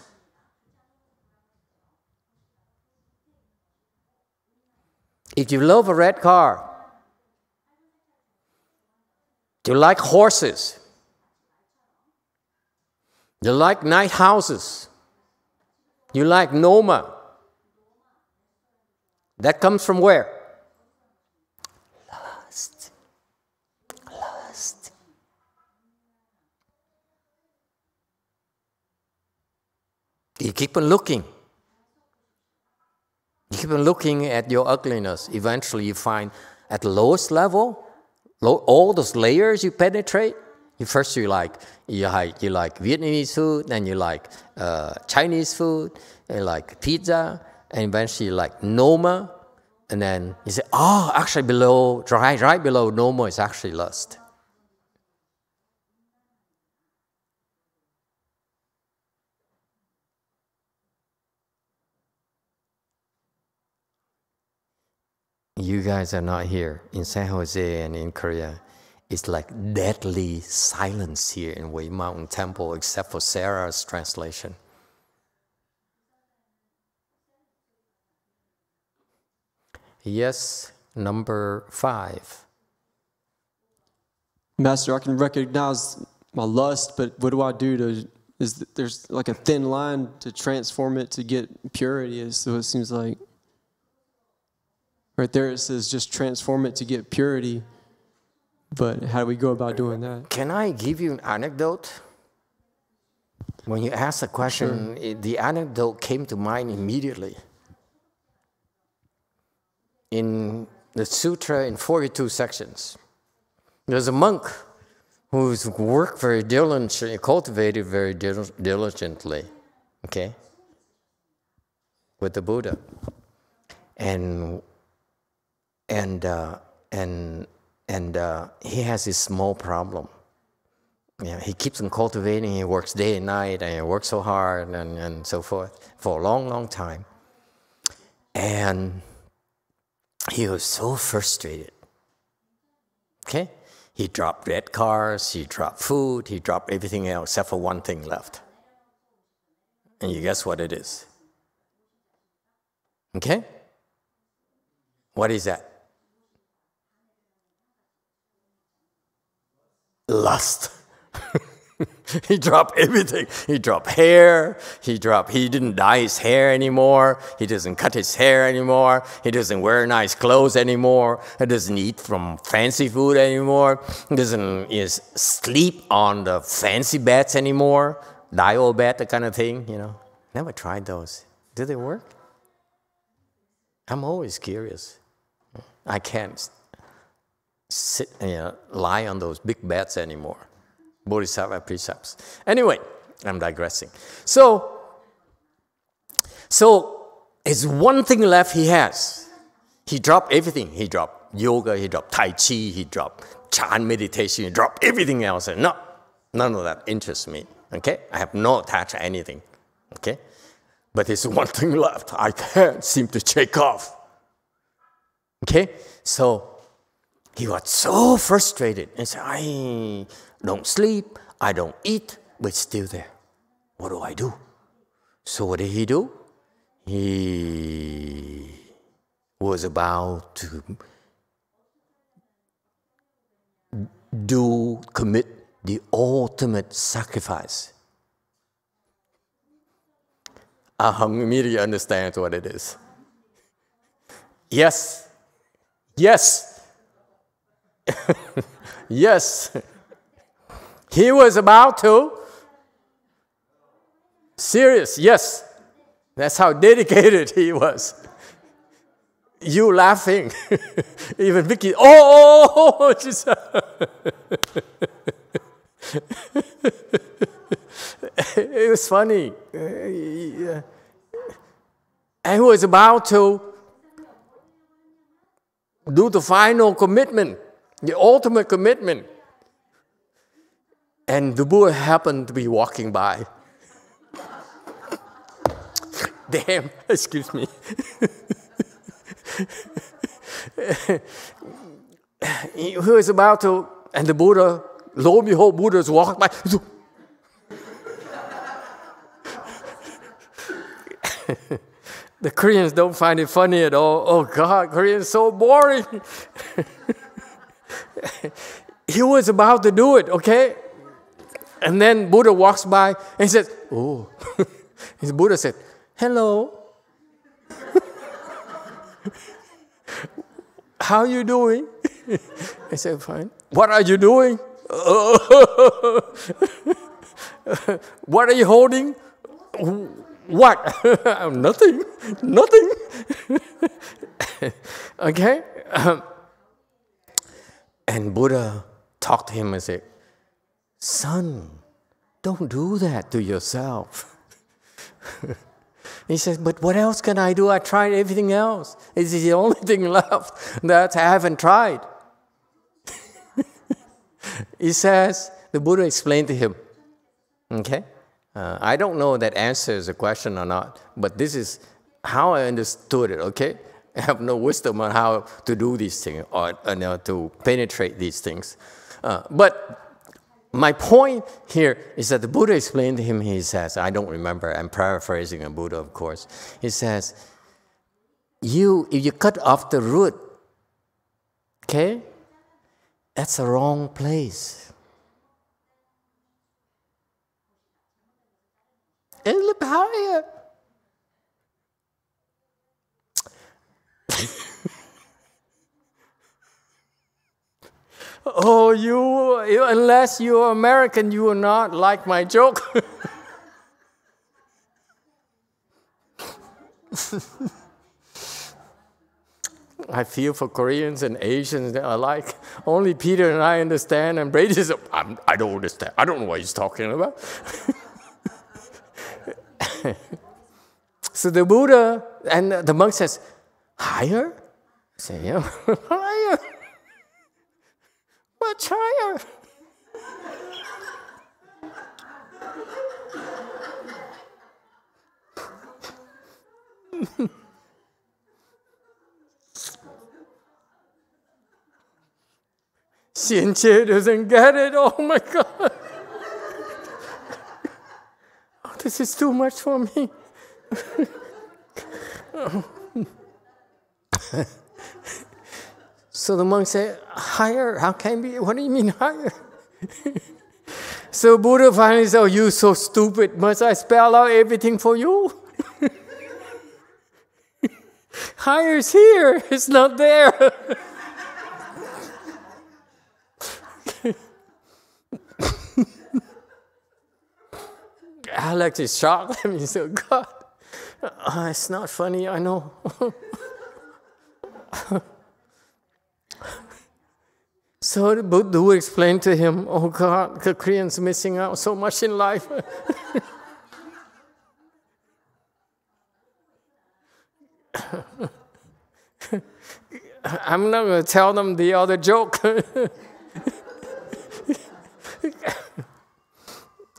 If you love a red car, you like horses, you like night houses, you like Noma. That comes from where? You keep on looking. You keep on looking at your ugliness. Eventually, you find at the lowest level, all those layers you penetrate, you first you like you like you like Vietnamese food, then you like uh, Chinese food, and you like pizza, and eventually you like Noma, and then you say, oh, actually below right right below Noma is actually lust. You guys are not here in San Jose and in Korea it's like deadly silence here in Wei Mountain Temple, except for Sarah's translation. Yes, number five. Master, I can recognize my lust, but what do I do to? Is there's like a thin line to transform it to get purity? So it seems like right there it says just transform it to get purity. But how do we go about doing that? Can I give you an anecdote? When you asked the question, Sure. it, the anecdote came to mind immediately. In the sutra, in 42 sections, there's a monk who's worked very diligently, cultivated very dil- diligently, okay, with the Buddha. And, and, uh, and and uh, he has this small problem. Yeah, he keeps on cultivating, he works day and night, and he works so hard and, and so forth for a long, long time. And he was so frustrated. Okay? He dropped red cars, he dropped food, he dropped everything else except for one thing left. And you guess what it is? Okay? What is that? Lust. he dropped everything. He dropped hair. He dropped, he didn't dye his hair anymore. He doesn't cut his hair anymore. He doesn't wear nice clothes anymore. He doesn't eat from fancy food anymore. He doesn't is sleep on the fancy beds anymore. Dial bed, that kind of thing, you know. Never tried those. Do they work? I'm always curious. I can't sit, you know, lie on those big beds anymore. Bodhisattva precepts. Anyway, I'm digressing. So, so it's one thing left he has. He dropped everything. He dropped yoga, he dropped Tai Chi, he dropped Chan meditation, he dropped everything else. And no, none of that interests me. Okay? I have no attached anything. Okay? But there's one thing left I can't seem to shake off. Okay? So he got so frustrated and said, I don't sleep, I don't eat, but still there. What do I do? So what did he do? He was about to do commit the ultimate sacrifice. Aham immediately understands what it is. Yes, yes, yes. He was about to. Serious, yes. That's how dedicated he was. You laughing, even Vicky. Oh, oh, oh she's it was funny. And he was about to do the final commitment, the ultimate commitment. And the Buddha happened to be walking by. Damn, excuse me. he was about to, and the Buddha, lo and behold, Buddha's walking by. the Koreans don't find it funny at all. Oh God, Koreans so boring. he was about to do it, okay? And then Buddha walks by and he says, Oh, his Buddha said, Hello. How are you doing? I said, Fine. What are you doing? what are you holding? What? nothing. Nothing. okay? And Buddha talked to him and said, Son, don't do that to yourself. he says, But what else can I do? I tried everything else. It's the only thing left that I haven't tried. he says, the Buddha explained to him, okay? Uh, I don't know that answers the question or not, but this is how I understood it, okay? Have no wisdom on how to do these things or you know, to penetrate these things. Uh, but my point here is that the Buddha explained to him, he says, I don't remember, I'm paraphrasing a Buddha, of course. He says, you, if you cut off the root, okay, that's the wrong place. Little higher. oh, you, you, unless you're American, you will not like my joke. I feel for Koreans and Asians alike. Only Peter and I understand, and Brady says, I'm, I do not understand. I don't know what he's talking about. so the Buddha and the monk says, higher? I say, yeah, higher. Much higher. 贤姐 doesn't get it. Oh my God. Oh, this is too much for me. so the monk said, Higher? How can be? What do you mean higher? so Buddha finally said, Oh, you so stupid. Must I spell out everything for you? Higher is here, it's not there. Alex is shocked. I mean, so God, uh, it's not funny, I know. so the Buddha explained to him, oh God, the Koreans missing out so much in life. I'm not going to tell them the other joke.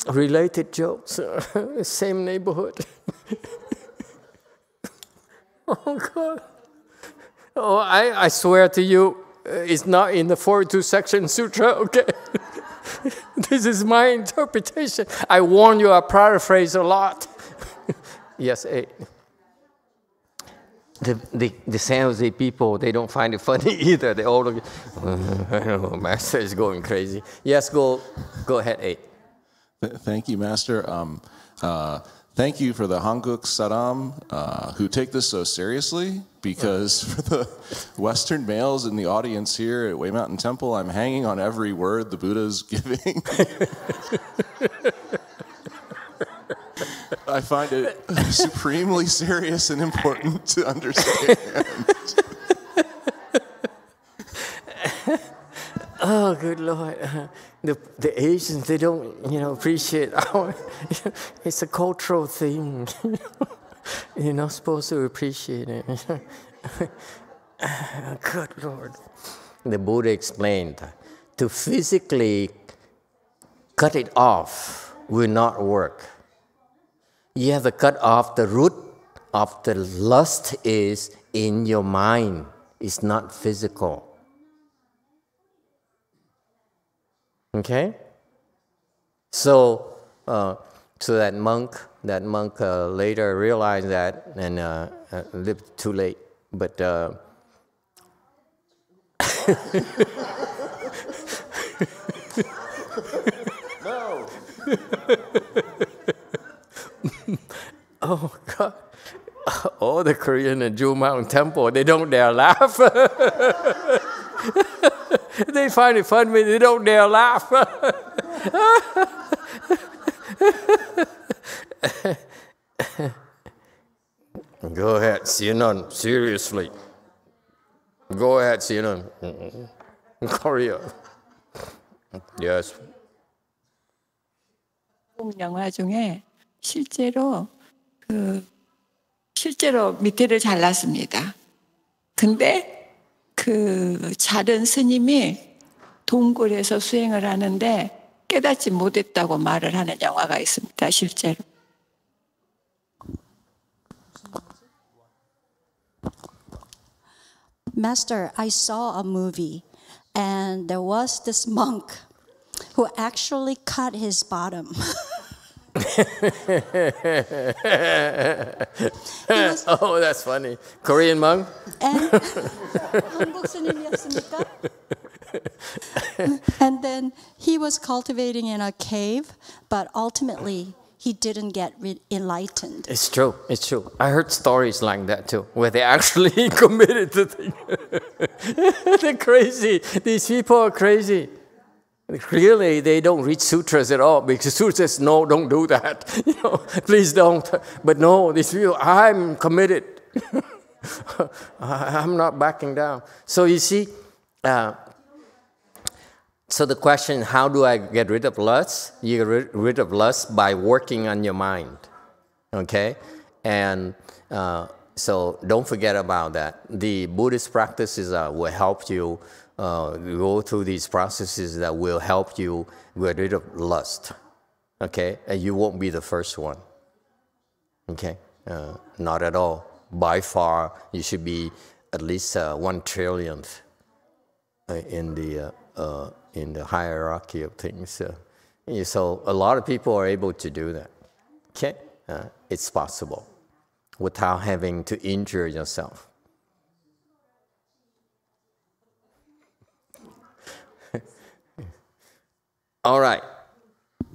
Related jokes, same neighborhood. oh, God. Oh, I, I swear to you, uh, it's not in the 42 section sutra, okay? this is my interpretation. I warn you, I paraphrase a lot. yes, eight. The, the, the San Jose people, they don't find it funny either. They all look, I don't know, Master is going crazy. Yes, go, go ahead, eight. Thank you, Master. Um, uh, thank you for the Hanguk Saram uh, who take this so seriously because for the Western males in the audience here at Wei Mountain Temple, I'm hanging on every word the Buddha's giving. I find it supremely serious and important to understand. oh, good Lord. The, the Asians, they don't, you know, appreciate our, it's a cultural thing. You're not supposed to appreciate it. good Lord. The Buddha explained to physically cut it off will not work you have to cut off the root of the lust is in your mind it's not physical okay so uh, so that monk that monk uh, later realized that and uh, uh lived too late but uh, no oh God. Oh, the Korean and Jewel Mountain Temple, they don't dare laugh. they find it funny, they don't dare laugh. Go ahead, Sinon, seriously. Go ahead, Sinon. Korea. Yes. 영화 중에 실제로 그 실제로 밑에를 잘랐습니다. 근데 그 자른 스님이 동굴에서 수행을 하는데 깨닫지 못했다고 말을 하는 영화가 있습니다. 실제로. Master, I saw a movie and there was this monk who actually cut his bottom. oh, that's funny. Korean monk? And and then he was cultivating in a cave, but ultimately he didn't get enlightened. It's true. It's true. I heard stories like that too, where they actually committed the thing. They're crazy. These people are crazy. Clearly, they don't read sutras at all because sutras no, don't do that. You know, please don't. But no, this view, I'm committed. I'm not backing down. So you see, uh, so the question, how do I get rid of lust? You get rid of lust by working on your mind. Okay, and uh, so don't forget about that. The Buddhist practices uh, will help you uh, go through these processes that will help you get rid of lust. Okay, and you won't be the first one. Okay, uh, not at all. By far, you should be at least uh, one trillionth uh, in the uh, uh, in the hierarchy of things. so a lot of people are able to do that. Okay, it's possible without having to injure yourself. All right.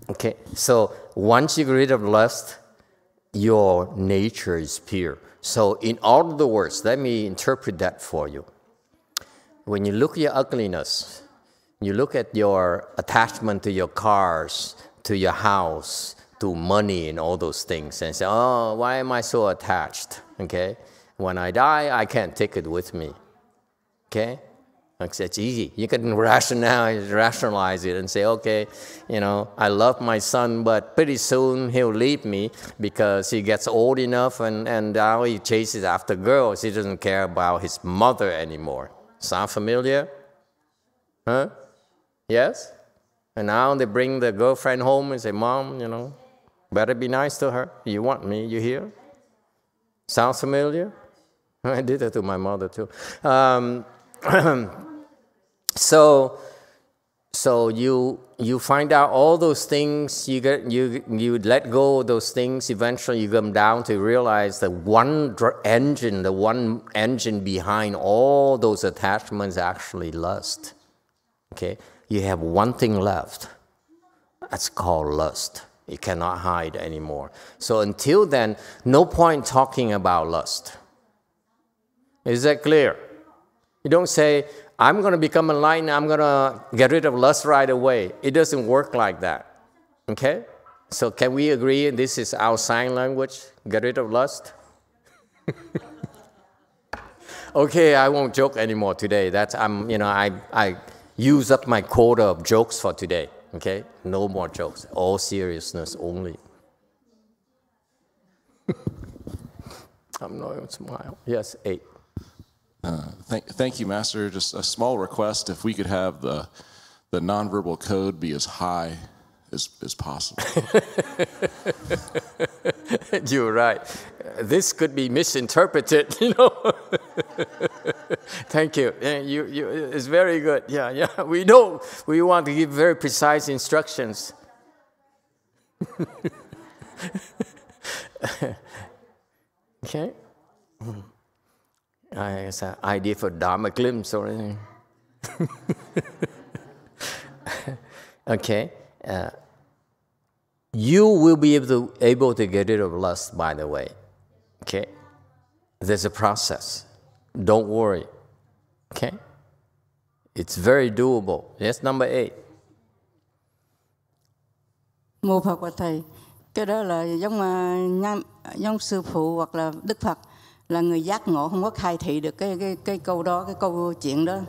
Okay. So once you get rid of lust, your nature is pure. So in all the words, let me interpret that for you. When you look at your ugliness, you look at your attachment to your cars, to your house, to money and all those things and say, oh, why am I so attached? Okay. When I die, I can't take it with me. Okay. It's easy. You can rationalize, rationalize it and say, okay, you know, I love my son, but pretty soon he'll leave me because he gets old enough and, and now he chases after girls. He doesn't care about his mother anymore. Sound familiar? Huh? Yes? And now they bring the girlfriend home and say, Mom, you know, better be nice to her. You want me, you hear? Sounds familiar? I did that to my mother too. Um, so, so you you find out all those things. You get you you let go of those things. Eventually, you come down to realize the one engine, the one engine behind all those attachments, actually lust. Okay, you have one thing left. That's called lust. You cannot hide anymore. So until then, no point talking about lust. Is that clear? You don't say, I'm going to become enlightened, I'm going to get rid of lust right away. It doesn't work like that. Okay? So can we agree this is our sign language? Get rid of lust? okay, I won't joke anymore today. That's I'm you know, I I use up my quota of jokes for today. Okay? No more jokes. All seriousness only. I'm not even smile. Yes, eight. Uh, thank, thank you, Master. Just a small request: if we could have the the nonverbal code be as high as as possible. You're right. This could be misinterpreted, you know. Thank you. You, you. It's very good. Yeah, yeah. We know we want to give very precise instructions. okay. I it's an idea for Dharma glimpse or anything. okay. Uh, you will be able to, able to get rid of lust, by the way. Okay? There's a process. Don't worry. Okay? It's very doable. Yes, number eight. mô Phật và thầy cái đó là giống nham- giống sư phụ hoặc là Đức Phật là người giác ngộ không có khai thị được cái cái cái câu đó, cái câu chuyện đó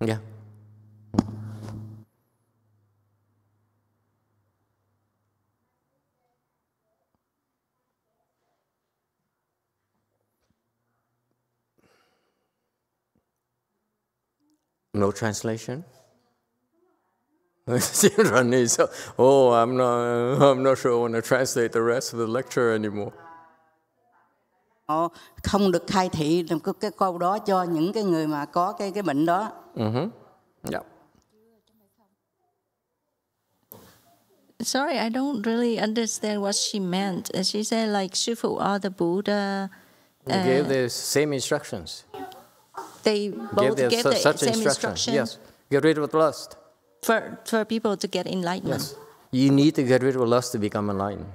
Yeah. No translation? Running, so, oh, I'm not, I'm not sure I want to translate the rest of the lecture anymore. họ không được khai thị được cái, cái câu đó cho những cái người mà có cái cái bệnh đó Mm-hmm. Yeah. Sorry, I don't really understand what she meant. She said like Shifu or the Buddha. We uh, gave the same instructions. they Gave both the, gave su- the such same instructions. instruction Yes. Get rid of lust. For for people to get enlightenment. Yes. You need to get rid of lust to become enlightened.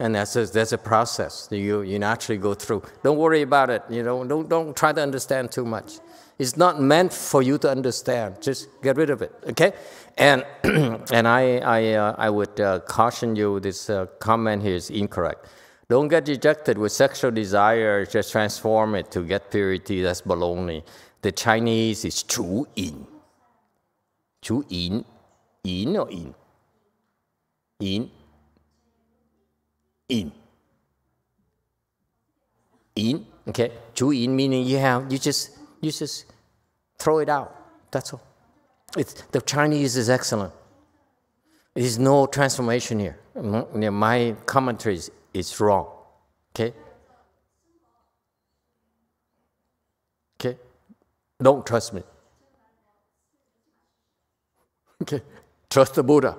And that's a, that's a process that you, you naturally go through. Don't worry about it. You know, don't, don't try to understand too much. It's not meant for you to understand. Just get rid of it, okay? And, and I, I, uh, I would uh, caution you this uh, comment here is incorrect. Don't get dejected with sexual desire, just transform it to get purity. That's baloney. The Chinese is 除淫 to in, in or in? In, in. In, okay? To in meaning you have, you just, you just throw it out. That's all. It's, the Chinese is excellent. There's no transformation here. Mm, my commentary is, is wrong, okay? Okay? Don't trust me. Okay? Trust the Buddha.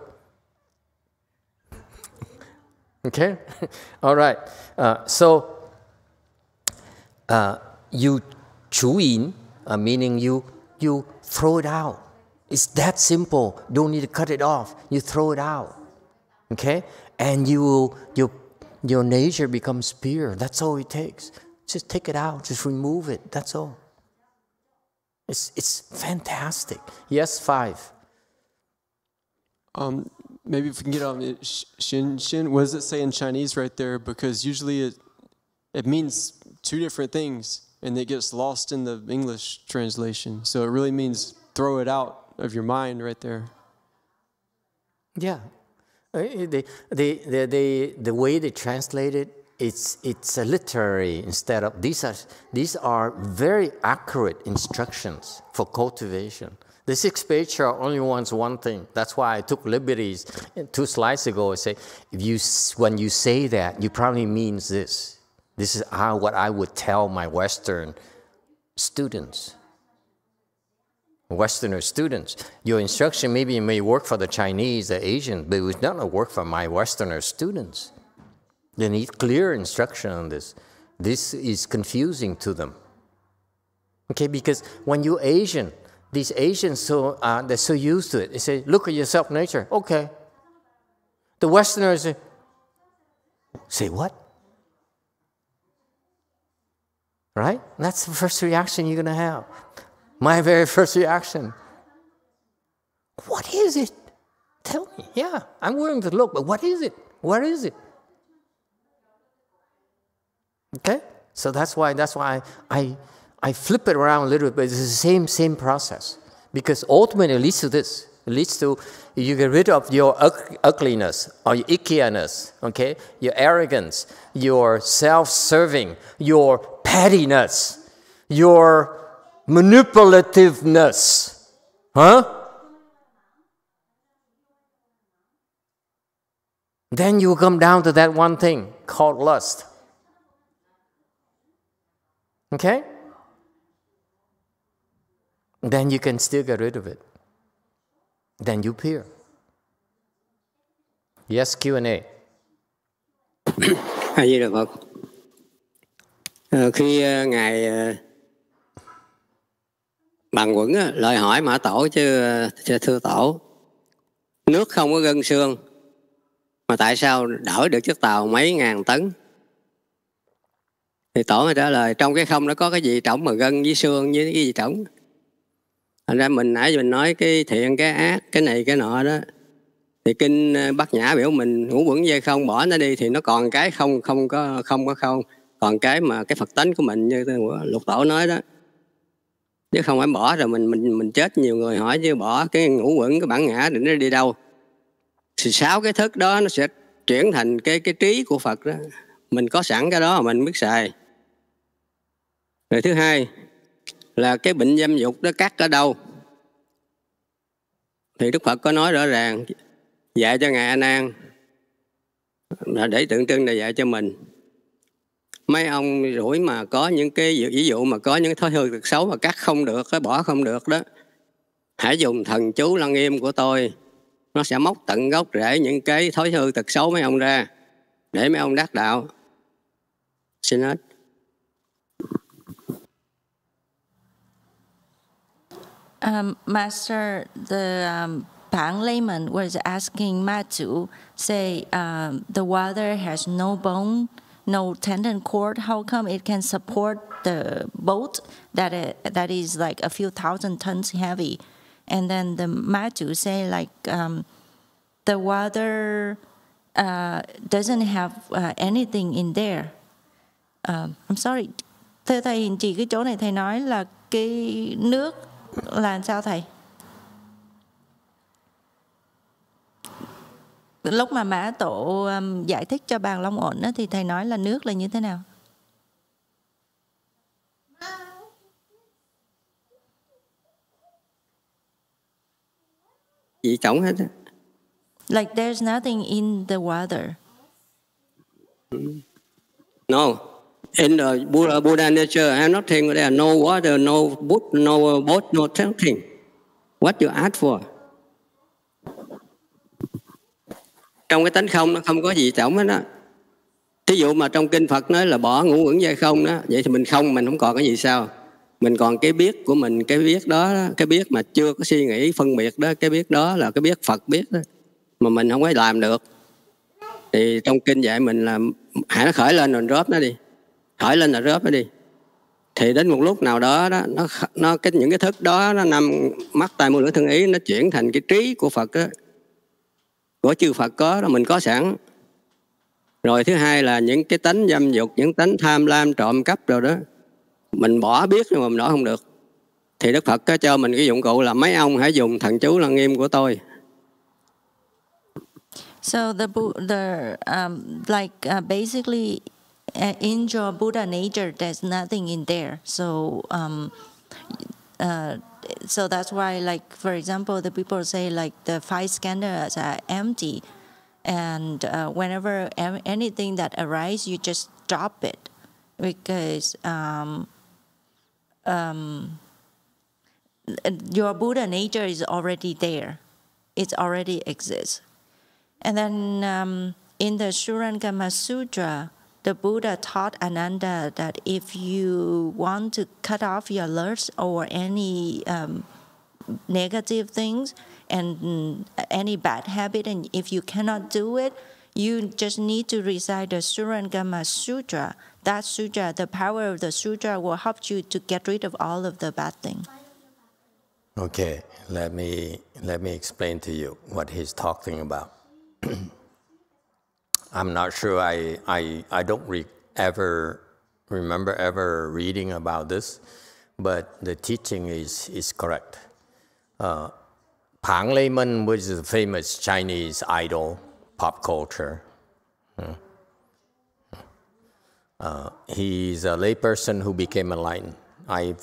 Okay? All right. Uh, so, uh, you 除淫, uh, meaning you, you throw it out. It's that simple. Don't need to cut it off. You throw it out. Okay? And you will, you, your nature becomes pure. That's all it takes. Just take it out. Just remove it. That's all. It's, it's fantastic. Yes, five. Um, maybe if we can get on it, sh- shin shin. What does it say in Chinese right there? Because usually it it means two different things, and it gets lost in the English translation. So it really means throw it out of your mind right there. Yeah. Uh, The, the, the, the, the way they translate it it's, it's a literary instead of, these are, these are very accurate instructions for cultivation. The six page only wants one thing. That's why I took liberties two slides ago. I say, if you, when you say that, you probably means this. This is how, what I would tell my Western students. Westerner students. Your instruction maybe may work for the Chinese, the Asian, but it would not work for my Westerner students. They need clear instruction on this. This is confusing to them. Okay, because when you're Asian, these Asians so uh, they're so used to it. They say, "Look at yourself, nature." Okay. The Westerners say, "Say what?" Right? That's the first reaction you're gonna have. My very first reaction. What is it? Tell me. Yeah, I'm willing to look, but what is it? Where is it? Okay? So that's why that's why I I flip it around a little bit. But it's the same same process. Because ultimately it leads to this. It leads to you get rid of your ugliness or your ickiness, okay? Your arrogance, your self-serving, your pettiness, your manipulativeness. Huh? Then you come down to that one thing called lust. Okay? Then you can still get rid of it. Then you peer. Yes, Q&A. A Di Đà Phật. À, khi uh, ngài uh, bằng quẩn uh, lời hỏi mã tổ chứ ờ, uh, thưa tổ nước không có gân xương mà tại sao đỡ được chiếc tàu mấy ngàn tấn thì tổ mới trả lời trong cái không nó có cái gì trọng mà gân với xương với cái gì trọng thành ra mình nãy mình nói cái thiện, cái ác, cái này, cái nọ đó, thì kinh ờ, bát nhã biểu mình ngủ quẩn dây không, bỏ nó đi thì nó còn cái không không có không có không, còn cái mà cái phật tánh của mình như lục tổ nói đó. Chứ không phải bỏ rồi mình mình mình chết, nhiều người hỏi chứ bỏ cái ngủ quẩn, cái bản ngã định nó đi đâu. Thì sáu cái thức đó nó sẽ chuyển thành cái cái trí của phật đó. Mình có sẵn cái đó mà mình biết xài. Rồi thứ hai là cái bệnh dâm dục nó cắt ở đâu? Thì đức phật có nói rõ ràng, dạy cho ngài a nan, là để tượng trưng là dạy cho mình. Mấy ông rủi mà có những cái ví dụ mà có những thói hư thực xấu mà cắt không được, cái bỏ không được đó, hãy dùng thần chú lăng nghiêm của tôi. Nó sẽ móc tận gốc rễ những cái thói hư tật xấu mấy ông ra, để mấy ông đắc đạo. Xin hết. Um, Master, the um, Bang layman was asking Matsu, say um, the water has no bone, no tendon cord. How come it can support the boat that that is like a few thousand tons heavy? And then the Matsu say like um, the water uh, doesn't have uh, anything in there. Um, I'm sorry. Thưa thầy, chỉ cái chỗ này thầy nói là cái nước là sao thầy? Lúc mà mã tổ um, giải thích cho bàn long ổn thì thầy nói là nước là như thế nào? Gì trống hết like there's nothing in the water. No in the Buddha, Buddha nature, I have nothing there, no water, no uh, boat, no boat, no nothing. What you ask for? Trong cái tánh không nó không có gì trọng hết đó. Thí dụ mà trong kinh Phật nói là bỏ ngũ uẩn dây không đó, vậy thì mình không, mình không còn cái gì sao? Mình còn cái biết của mình, cái biết đó, cái biết mà chưa có suy nghĩ phân biệt đó, cái biết đó là cái biết Phật biết đó. Mà mình không có làm được. Thì trong kinh dạy mình là hãy nó khởi lên rồi drop nó đi khởi lên là rớp nó đi. Thì đến một lúc nào đó đó nó nó cái những cái thức đó nó nằm mắt tai mũi lưỡi thân ý nó chuyển thành cái trí của Phật đó của chư Phật có đó mình có sẵn. Rồi thứ hai là những cái tánh dâm dục những tánh tham lam trộm cắp rồi đó mình bỏ biết nhưng mà mình nói không được. Thì Đức Phật có cho mình cái dụng cụ là mấy ông hãy dùng thần chú lăng nghiêm của tôi. So the the um, like uh, basically in your Buddha nature, there's nothing in there. So, um, uh, so that's why, like for example, the people say like the five skandhas are empty, and uh, whenever anything that arises, you just drop it, because um, um, your Buddha nature is already there, it already exists. And then um, in the Surangama Sutra, the Buddha taught Ananda that if you want to cut off your lust or any um, negative things and mm, any bad habit, and if you cannot do it, you just need to recite the Surangama Sutra. That sutra, the power of the sutra, will help you to get rid of all of the bad things. Okay, let me let me explain to you what he's talking about. I'm not sure I I, I don't re- ever remember ever reading about this, but the teaching is is correct. Uh, Pang Layman was a famous Chinese idol, pop culture. Hmm. Uh, he's a layperson who became enlightened. I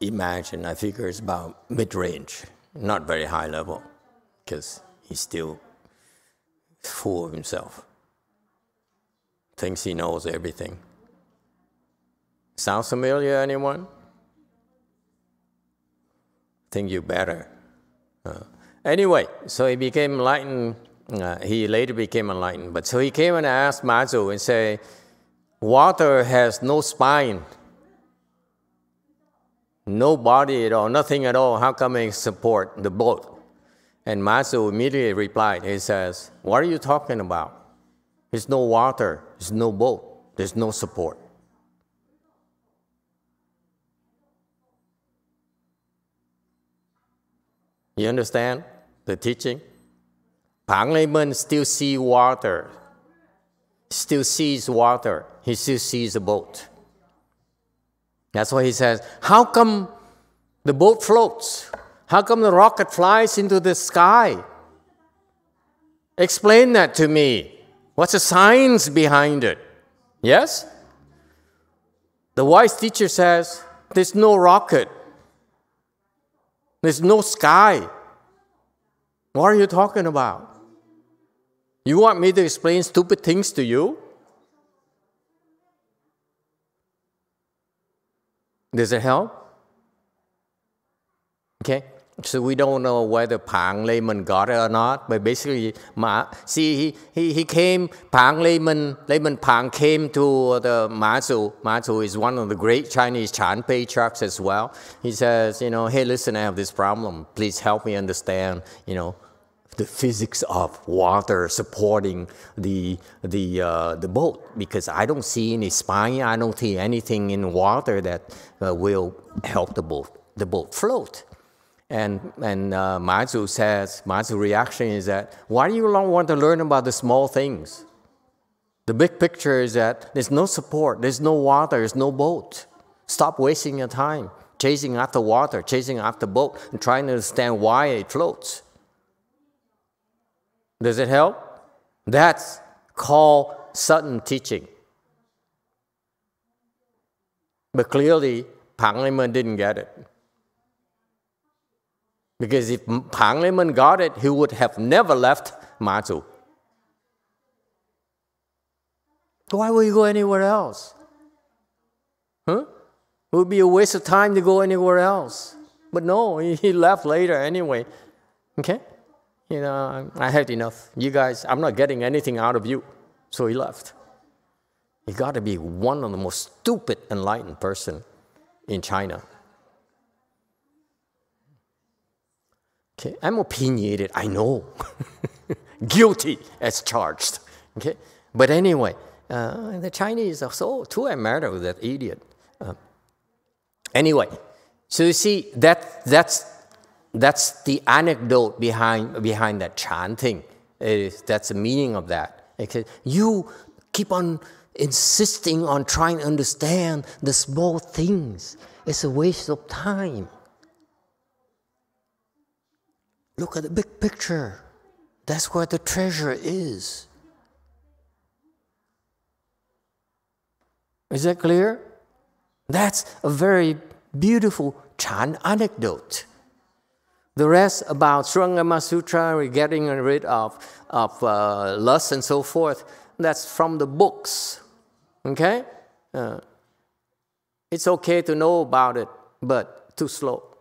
imagine, I figure it's about mid range, not very high level, because he's still full of himself. Thinks he knows everything. Sounds familiar, anyone? Think you better. Uh, anyway, so he became enlightened. Uh, he later became enlightened. But so he came and asked Mazu and say, water has no spine, no body at all, nothing at all. How come it support the boat? And Mazu immediately replied, he says, what are you talking about? There's no water, there's no boat, there's no support. You understand the teaching? Pang Layman still see water, still sees water, he still sees a boat. That's why he says, How come the boat floats? How come the rocket flies into the sky? Explain that to me. What's the science behind it? Yes? The wise teacher says, There's no rocket, there's no sky. What are you talking about? You want me to explain stupid things to you? Does it help? Okay, so we don't know whether Pang Layman got it or not, but basically, Ma, see, he, he, he came, Pang Layman, Layman Pang came to the Mazu. Mazu is one of the great Chinese Chan patriarchs as well. He says, you know, hey, listen, I have this problem. Please help me understand, you know, the physics of water supporting the, the, uh, the boat because I don't see any spine, I don't see anything in water that uh, will help the boat, the boat float. And, and uh, Mazu says, Mazu's reaction is that, why do you want to learn about the small things? The big picture is that there's no support, there's no water, there's no boat. Stop wasting your time chasing after water, chasing after boat, and trying to understand why it floats. Does it help? That's called sudden teaching. But clearly, Pang Layman didn't get it. Because if Pang Layman got it, he would have never left Mazu. Why would he go anywhere else? Huh? It would be a waste of time to go anywhere else. But no, he left later anyway. Okay? You know, I had enough. You guys, I'm not getting anything out of you. So he left. He got to be one of the most stupid enlightened person in China. Okay, I'm opinionated, I know. Guilty as charged. Okay, but anyway, uh, the Chinese are so too enamored with that idiot. Uh, anyway, so you see that that's that's the anecdote behind behind that chanting. Is, that's the meaning of that. Okay, you keep on insisting on trying to understand the small things. It's a waste of time. Look at the big picture. That's where the treasure is. Is that clear? That's a very beautiful Chan anecdote. The rest about Shurangama Sutra, getting rid of, of uh, lust and so forth, that's from the books. Okay? Uh, it's okay to know about it, but too slow.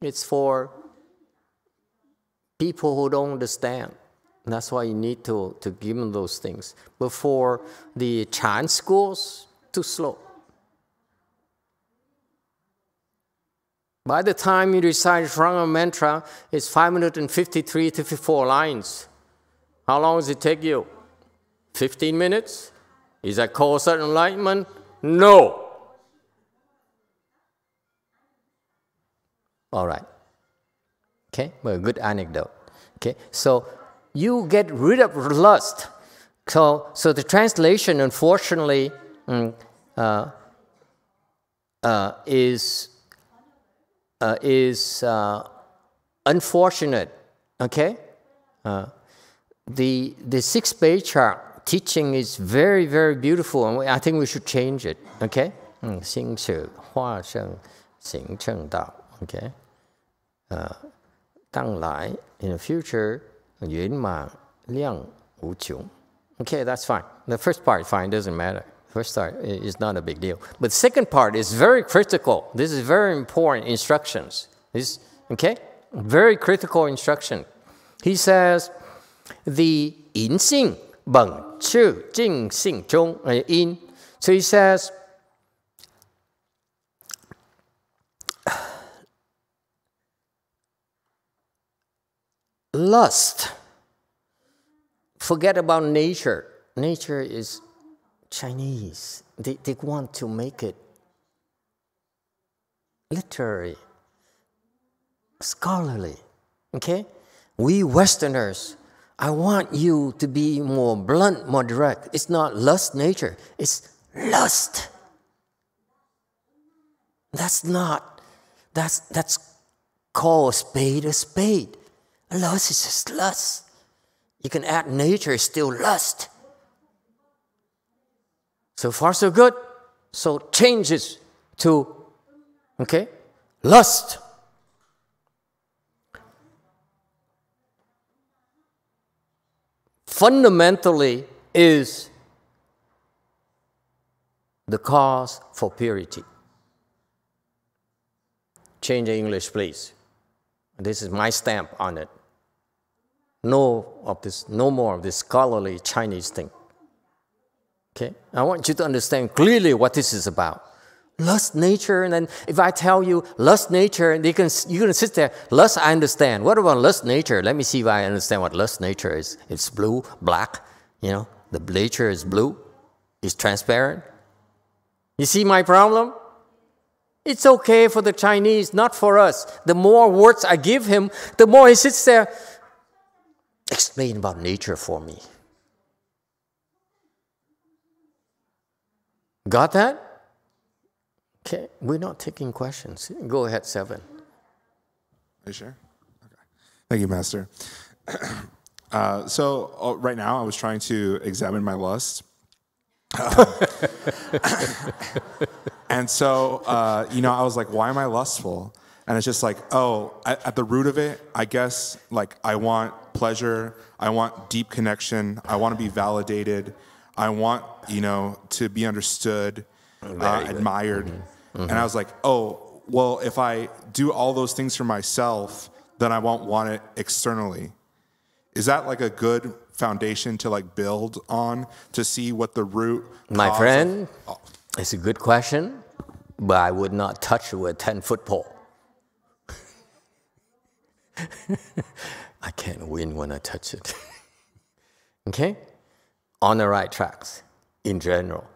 It's for people who don't understand. That's why you need to, to give them those things. But for the Chan schools, too slow. By the time you recite Shurangama mantra, it's 553 to 54 lines. How long does it take you? 15 minutes? Is that called sudden enlightenment? No. All right. Okay, well, good anecdote. Okay, so you get rid of lust. So, so the translation, unfortunately, mm, uh, uh, is uh, is uh, unfortunate. Okay, uh, the the Sixth Patriarch teaching is very very beautiful, and we, I think we should change it. Okay, mm, Okay, uh, 当来 in the future 圆满量无穷。Okay, that's fine. The first part, fine, doesn't matter. First part is not a big deal. But the second part is very critical. This is very important instructions. This, okay? Very critical instruction. He says, the 隐性本质净性中 in. So he says, lust. Forget about nature. Nature is Chinese. They, they want to make it literary, scholarly. Okay? We Westerners, I want you to be more blunt, more direct. It's not lust nature, it's lust. That's not, that's, that's called a spade a spade. Lust is just lust. You can add nature, is still lust. So far, so good. So changes to, okay, lust. Fundamentally is the cause for purity. Change the English, please. This is my stamp on it. No of this, no more of this scholarly Chinese thing. Okay? I want you to understand clearly what this is about. Lust nature, and then if I tell you lust nature, you can, going to sit there, lust, I understand. What about lust nature? Let me see if I understand what lust nature is. It's blue, black, you know, the nature is blue, it's transparent. You see my problem? It's okay for the Chinese, not for us. The more words I give him, the more he sits there, explain about nature for me. Got that? Okay, we're not taking questions. Go ahead, seven. Are you sure? Okay. Thank you, Master. Uh, so uh, right now, I was trying to examine my lust. Um, and so, uh, you know, I was like, why am I lustful? And it's just like, oh, at, the root of it, I guess, like, I want pleasure, I want deep connection, I want to be validated, I want, you know, to be understood, uh, admired. Mm-hmm. Mm-hmm. And I was like, oh, well, if I do all those things for myself, then I won't want it externally. Is that like a good foundation to like build on to see what the root? My friend, of, oh. it's a good question, but I would not touch it with a 10 foot pole. I can't win when I touch it. okay? on the right tracks in general.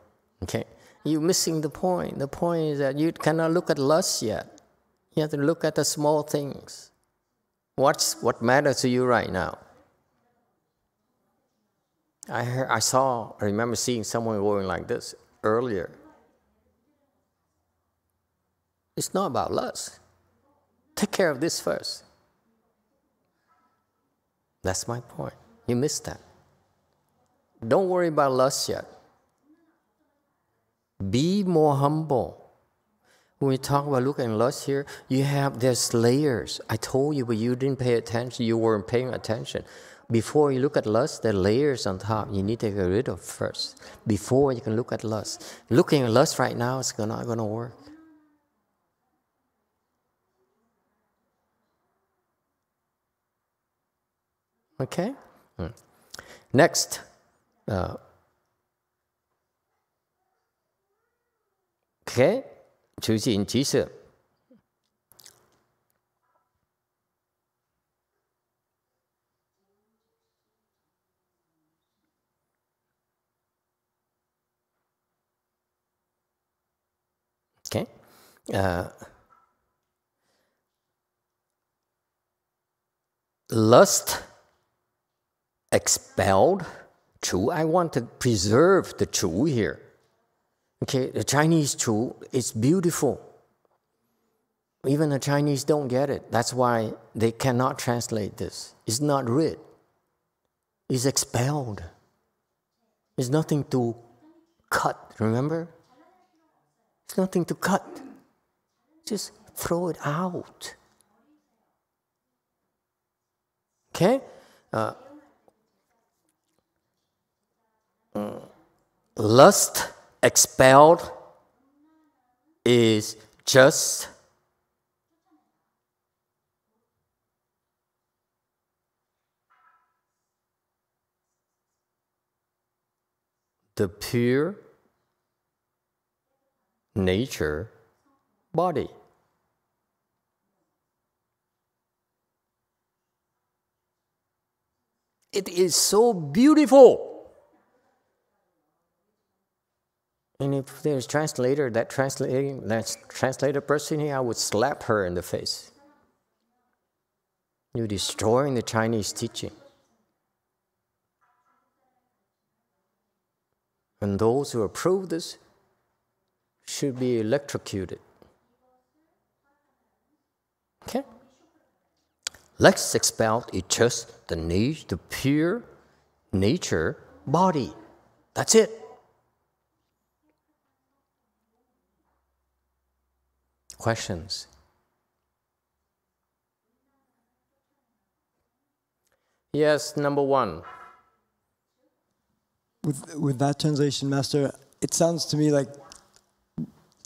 Okay? You're missing the point. The point is that you cannot look at lust yet. You have to look at the small things. What's what matters to you right now? I heard, I saw, I remember seeing someone going like this earlier. It's not about lust. Take care of this first. That's my point. You missed that. Don't worry about lust yet. Be more humble. When we talk about looking at lust here, you have there's layers. I told you, but you didn't pay attention. You weren't paying attention. Before you look at lust, there are layers on top you need to get rid of first before you can look at lust. Looking at lust right now is not going to work. Okay? Mm. Next, uh, okay, choosing Jesus. Okay. Uh, lust expelled Chu. I want to preserve the Chu here. Okay, the Chinese Chu is beautiful. Even the Chinese don't get it. That's why they cannot translate this. It's not writ. It's expelled. There's nothing to cut, remember? There's nothing to cut. Just throw it out. Okay? Uh, lust expelled is just the pure nature body. It is so beautiful. And if there's translator, that translating that translator person here, I would slap her in the face. You're destroying the Chinese teaching. And those who approve this should be electrocuted. Okay? Let's expel it just the, na- the pure nature body. That's it. Questions? Yes, number one. With, with that translation, Master, it sounds to me like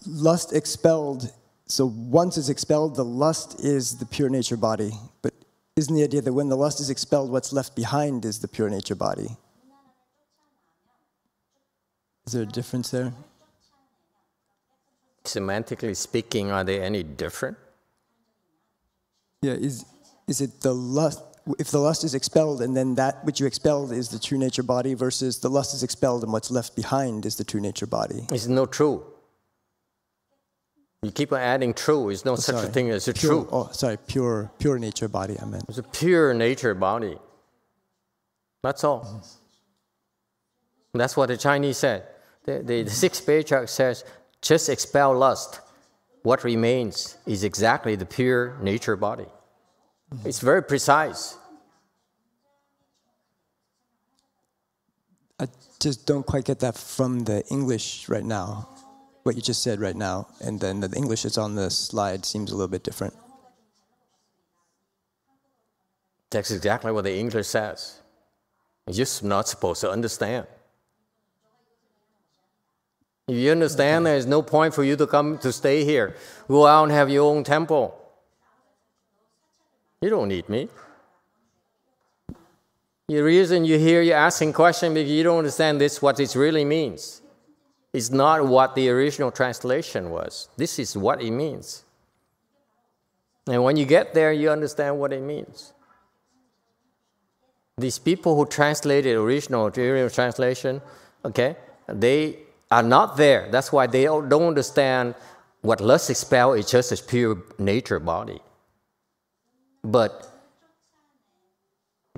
lust expelled. So once it's expelled, the lust is the pure nature body. But isn't the idea that when the lust is expelled, what's left behind is the pure nature body? Is there a difference there? Semantically speaking, are they any different? Yeah, is, is it the lust? If the lust is expelled and then that which you expelled is the true nature body versus the lust is expelled and what's left behind is the true nature body? It's no true. You keep on adding true. There's no Oh, such a thing as a Pure- true. Oh, sorry, pure, pure nature body. I meant. It's a pure nature body. That's all. Mm-hmm. That's what the Chinese said. The, the, the sixth patriarch says, just expel lust. What remains is exactly the pure nature body. It's very precise. I just don't quite get that from the English right now, what you just said right now. And then the English that's on the slide seems a little bit different. That's exactly what the English says. You're just not supposed to understand. If you understand, there's no point for you to come to stay here. Go out and have your own temple. You don't need me. The reason you're here, you're asking questions because you don't understand this, what it really means. It's not what the original translation was. This is what it means. And when you get there, you understand what it means. These people who translated original original translation, okay, they are not there. That's why they don't understand what lust expel is just a pure nature body. But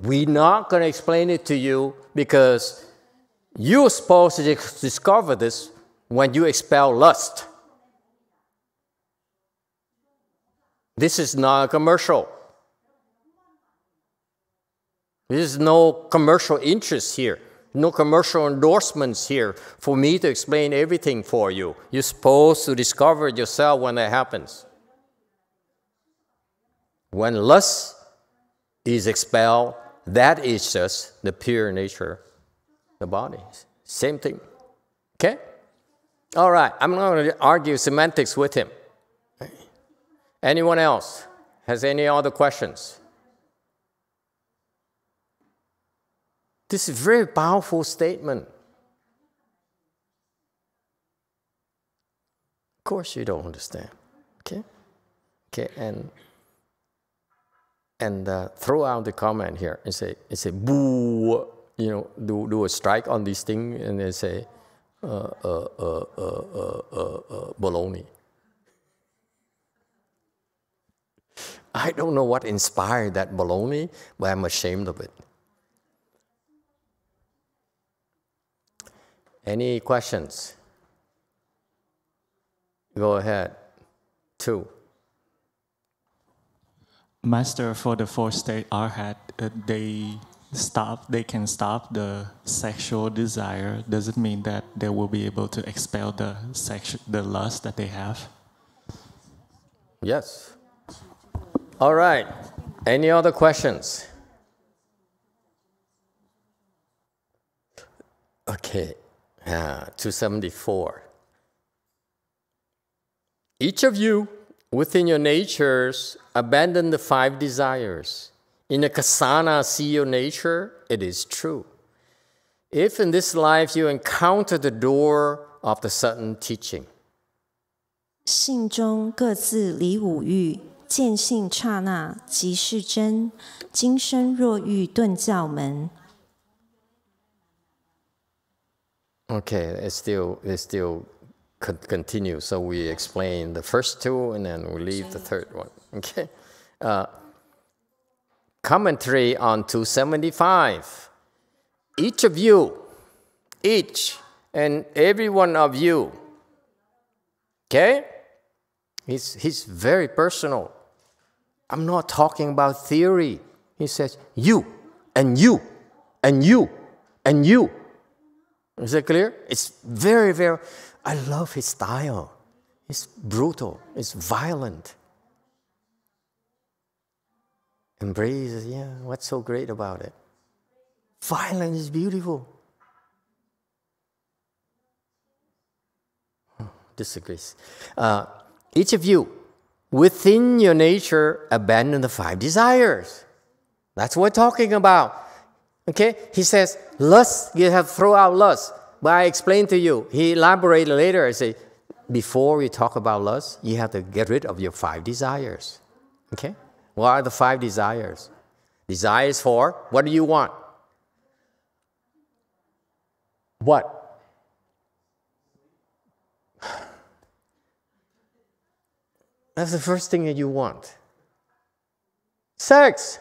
we're not going to explain it to you because you're supposed to discover this when you expel lust. This is not a commercial. There is no commercial interest here. No commercial endorsements here for me to explain everything for you. You're supposed to discover it yourself when that happens. When lust is expelled, that is just the pure nature, the body. Same thing. Okay? All right, I'm not going to argue semantics with him. Anyone else has any other questions? This is a very powerful statement. Of course, you don't understand. Okay? Okay, and and uh, throw out the comment here and say, and say, boo, you know, do, do a strike on this thing, and they say, uh, uh, uh, uh, uh, uh, uh, baloney. I don't know what inspired that baloney, but I'm ashamed of it. Any questions? Go ahead. Two. Master, for the four state arhat, uh, they stop. They can stop the sexual desire. Does it mean that they will be able to expel the sexual, the lust that they have? Yes. All right. Any other questions? Okay uh, 274. Each of you within your natures abandon the five desires. In the kshana, see your nature, it is true. If in this life you encounter the door of the sudden teaching. Okay, it's still it's still con- continue. So we explain the first two, and then we leave the third one. Okay. Uh, commentary on 275. Each of you, each and every one of you. Okay. He's he's very personal. I'm not talking about theory. He says you and you and you and you. Is that clear? It's very, very, I love his style. It's brutal, it's violent. Embrace, yeah, what's so great about it? Violence is beautiful. Hmm, Disagrees. Uh, each of you, within your nature, abandon the five desires. That's what we're talking about. Okay? He says, lust, you have throw out lust. But I explain to you, he elaborated later. I say, before we talk about lust, you have to get rid of your five desires. Okay? What are the five desires? Desires for what do you want? What? That's the first thing that you want. Sex.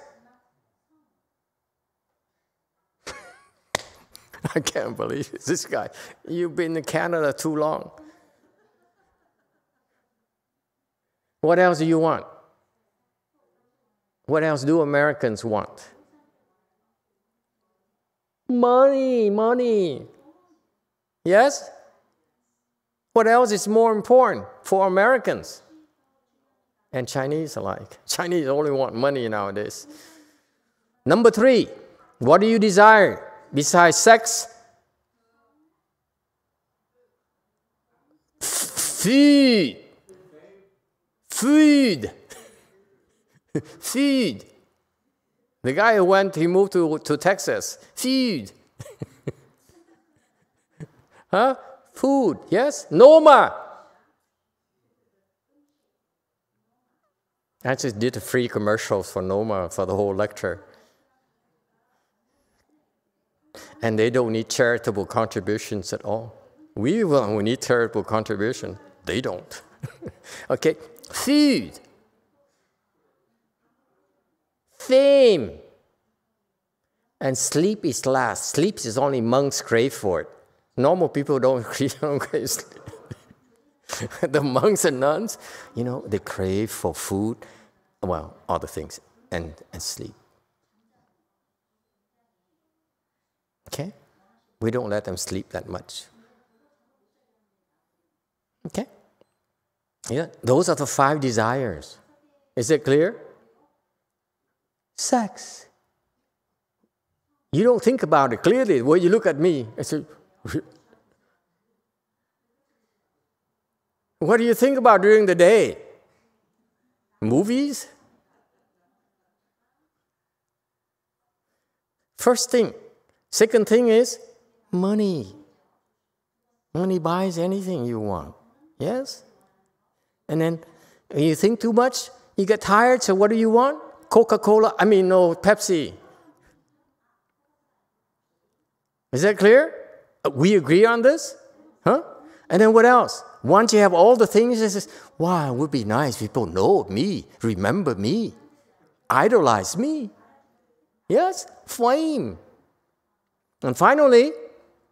I can't believe it. This guy, you've been in Canada too long. What else do you want? What else do Americans want? Money, money. Yes? What else is more important for Americans? And Chinese alike. Chinese only want money nowadays. Number three, what do you desire? Besides sex? Food. Food. Food. The guy who went, he moved to, to Texas. Food. huh? Food, yes? Noma. I just did a free commercial for Noma for the whole lecture. And they don't need charitable contributions at all. We will we need charitable contribution. They don't. okay, food, fame, and sleep is last. Sleep is only monks crave for it. Normal people don't, don't crave sleep. the monks and nuns, you know, they crave for food, well, other things, and, and sleep. Okay? We don't let them sleep that much. Okay? Yeah, those are the five desires. Is it clear? Sex. You don't think about it clearly. When you look at me, I say, What do you think about during the day? Movies? First thing. Second thing is money. Money buys anything you want. Yes? And then you think too much, you get tired, so what do you want? Coca Cola, I mean, no, Pepsi. Is that clear? Uh, we agree on this? Huh? And then what else? Once you have all the things, it says, wow, it would be nice. People know me, remember me, idolize me. Yes, flame. And finally,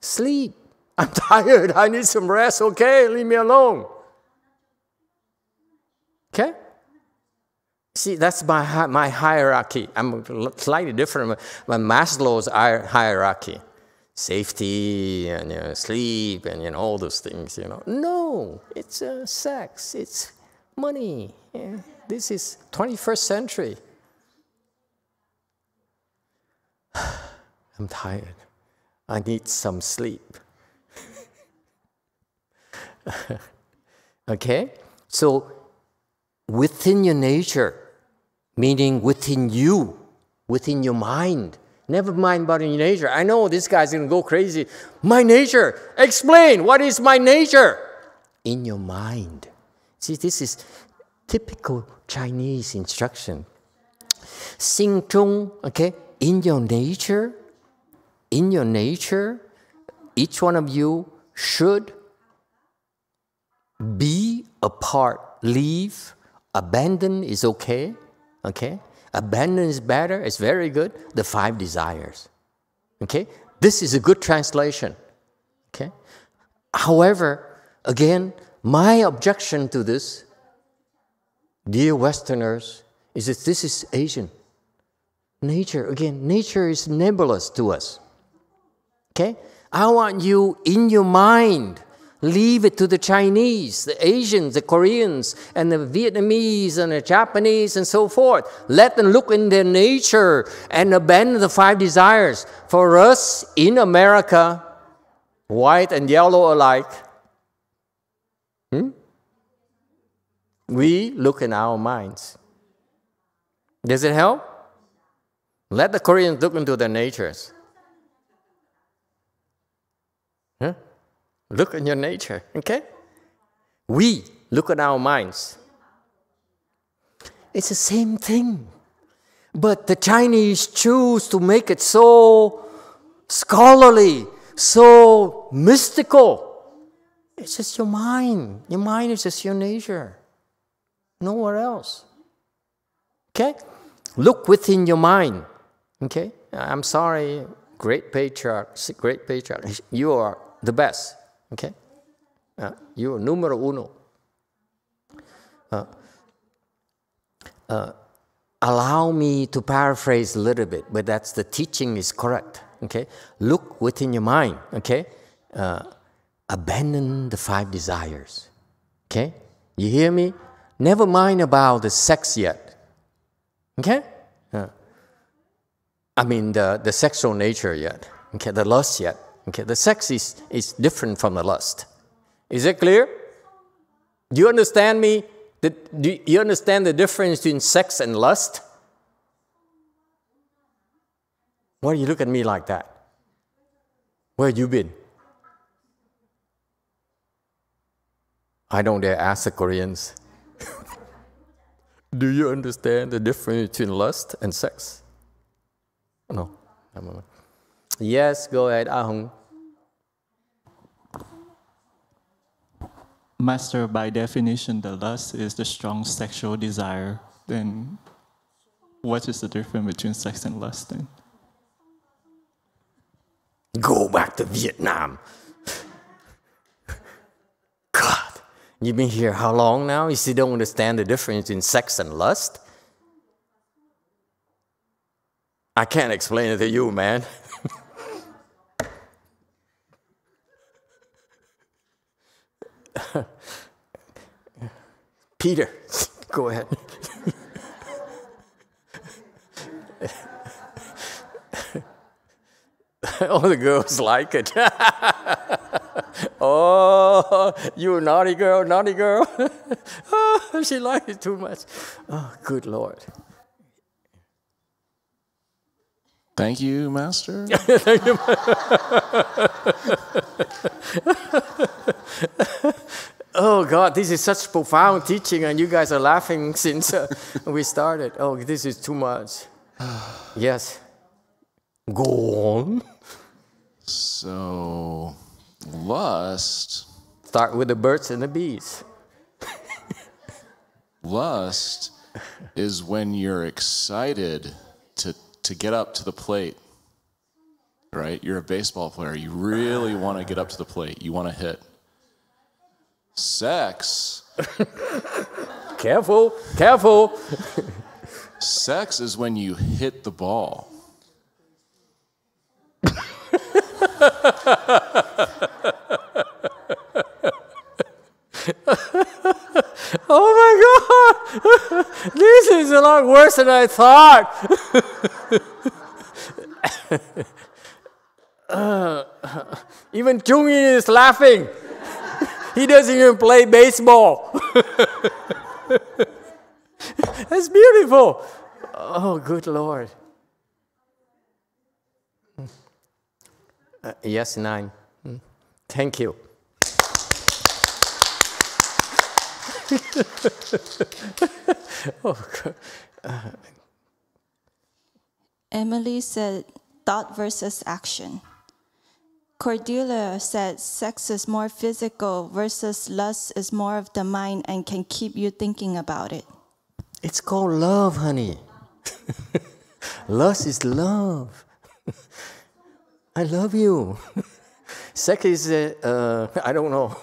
sleep. I'm tired. I need some rest. Okay, leave me alone. Okay? See, that's my, my hierarchy. I'm slightly different from Maslow's hierarchy safety and you know, sleep and you know, all those things. You know, no, it's uh, sex, it's money. Yeah. This is 21st century. I'm tired. I need some sleep. okay? So, within your nature, meaning within you, within your mind, Never mind about your nature. I know this guy's to go crazy. My nature. Explain. What is my nature? In your mind. See, this is typical Chinese instruction. Xing Zhong, okay, in your nature, in your nature, each one of you should be apart, leave, abandon is okay, okay? Abandon is better, it's very good. The five desires. Okay? This is a good translation. Okay? However, again, my objection to this, dear Westerners, is that this is Asian. Nature, again, nature is nebulous to us. Okay? I want you in your mind Leave it to the Chinese, the Asians, the Koreans, and the Vietnamese, and the Japanese, and so forth. Let them look in their nature and abandon the five desires. For us in America, white and yellow alike, hmm? we look in our minds. Does it help? Let the Koreans look into their natures. Huh? Look at your nature, okay? We look at our minds. It's the same thing. But the Chinese choose to make it so scholarly, so mystical. It's just your mind. Your mind is just your nature. Nowhere else. Okay? Look within your mind. Okay? I'm sorry, great patriarch, great patriarch. You are the best. Okay? Uh, you're numero uno. Uh, uh, allow me to paraphrase a little bit, but that's the teaching is correct. Okay? Look within your mind. Okay? Uh, abandon the five desires. Okay? You hear me? Never mind about the sex yet. Okay? Uh, I mean, the, the sexual nature yet. Okay? The lust yet. Okay, the sex is, is different from the lust. Is it clear? Do you understand me? Do you understand the difference between sex and lust? Why do you look at me like that? Where you been? I don't dare ask the Koreans. do you understand the difference between lust and sex? No. Yes, go ahead, Ahung. Master, by definition, the lust is the strong sexual desire. Then, what is the difference between sex and lust? Then, go back to Vietnam. God, you've been here how long now? You still don't understand the difference between sex and lust? I can't explain it to you, man. Peter, go ahead. All the girls like it. oh, you naughty girl, naughty girl. oh, she likes it too much. Oh, good Lord. Thank you, Master. Thank you. oh God, this is such profound teaching, and you guys are laughing since uh, we started. Oh, this is too much. yes. Go on. So, lust. Start with the birds and the bees. lust is when you're excited to, get up to the plate, right? You're a baseball player. You really want to get up to the plate, you want to hit. Sex. careful, careful. Sex is when you hit the ball. oh my God! This is a lot worse than I thought. uh, even Jungin is laughing. he doesn't even play baseball. That's beautiful. Oh, good Lord. Uh, yes, nine. Mm. Thank you. oh, God. Uh, Emily said thought versus action. Cordelia said sex is more physical versus lust is more of the mind and can keep you thinking about it. It's called love, honey. lust is love. I love you. Sex is, uh, uh, I don't know.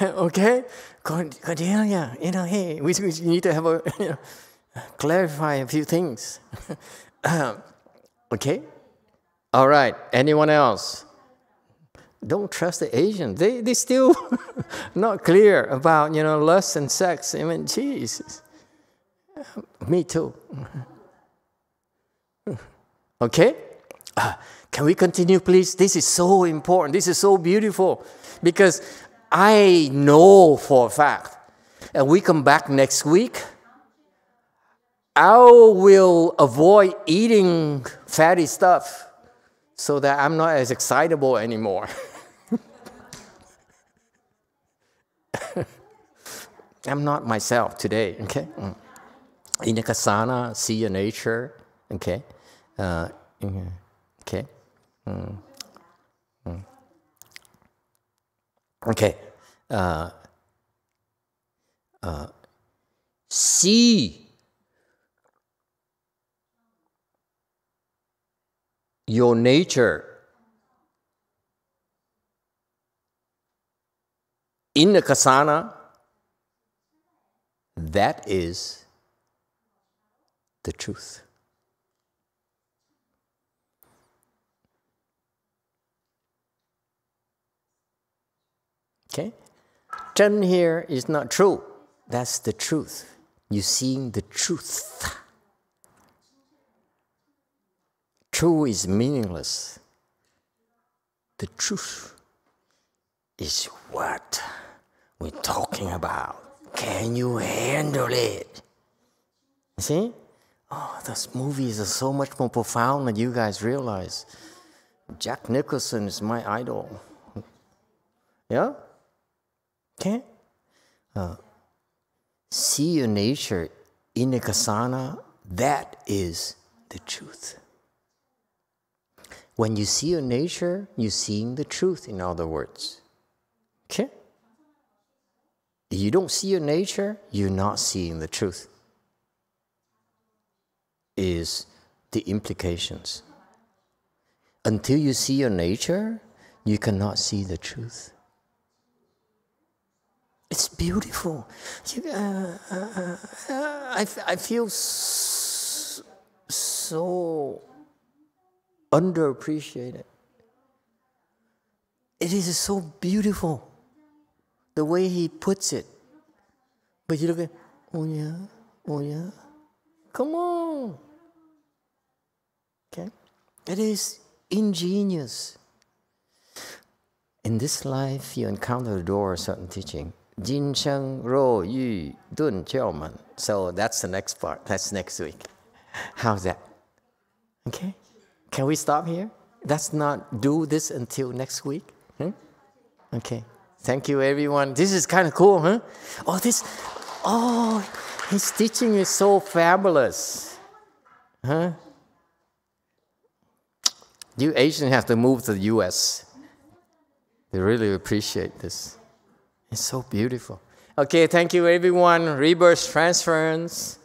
okay? Cordelia, you know, hey, we, we need to have a, you know, clarify a few things. okay? All right, anyone else? Don't trust the Asians. They, they still not clear about, you know, lust and sex. I mean, Jesus. Me too. Okay? Uh, can we continue, please? This is so important. This is so beautiful because I know for a fact, and we come back next week, I will avoid eating fatty stuff so that I'm not as excitable anymore. I'm not myself today, okay? Mm. In the kshana, see your nature, okay? Uh, okay. Mm. Okay. Uh, uh, see your nature in the kshana, that is the truth. Okay? Ten here is not true. That's the truth. You're seeing the truth. True is meaningless. The truth is what we're talking about. Can you handle it? See? Oh, those movies are so much more profound than you guys realize. Jack Nicholson is my idol. Yeah? Okay? Uh, see your nature in the kshana, that is the truth. When you see your nature, you're seeing the truth, in other words. Okay? You don't see your nature, you're not seeing the truth. Is the implications. Until you see your nature, you cannot see the truth. It's beautiful. You, uh, uh, I, I feel so, so underappreciated. It is so beautiful the way he puts it. But you look at, oh yeah, oh yeah. Come on. Okay? It is ingenious. In this life, you encounter the door of sudden teaching. Jin Sheng Ro Yu Dun Man. So that's the next part. That's next week. How's that? Okay? Can we stop here? Let's not do this until next week. Hmm? Okay. Thank you, everyone. This is kind of cool, huh? Oh, this, oh, his teaching is so fabulous. Huh? You Asians have to move to the US. They really appreciate this. It's so beautiful. Okay, thank you, everyone. Rebirth transference.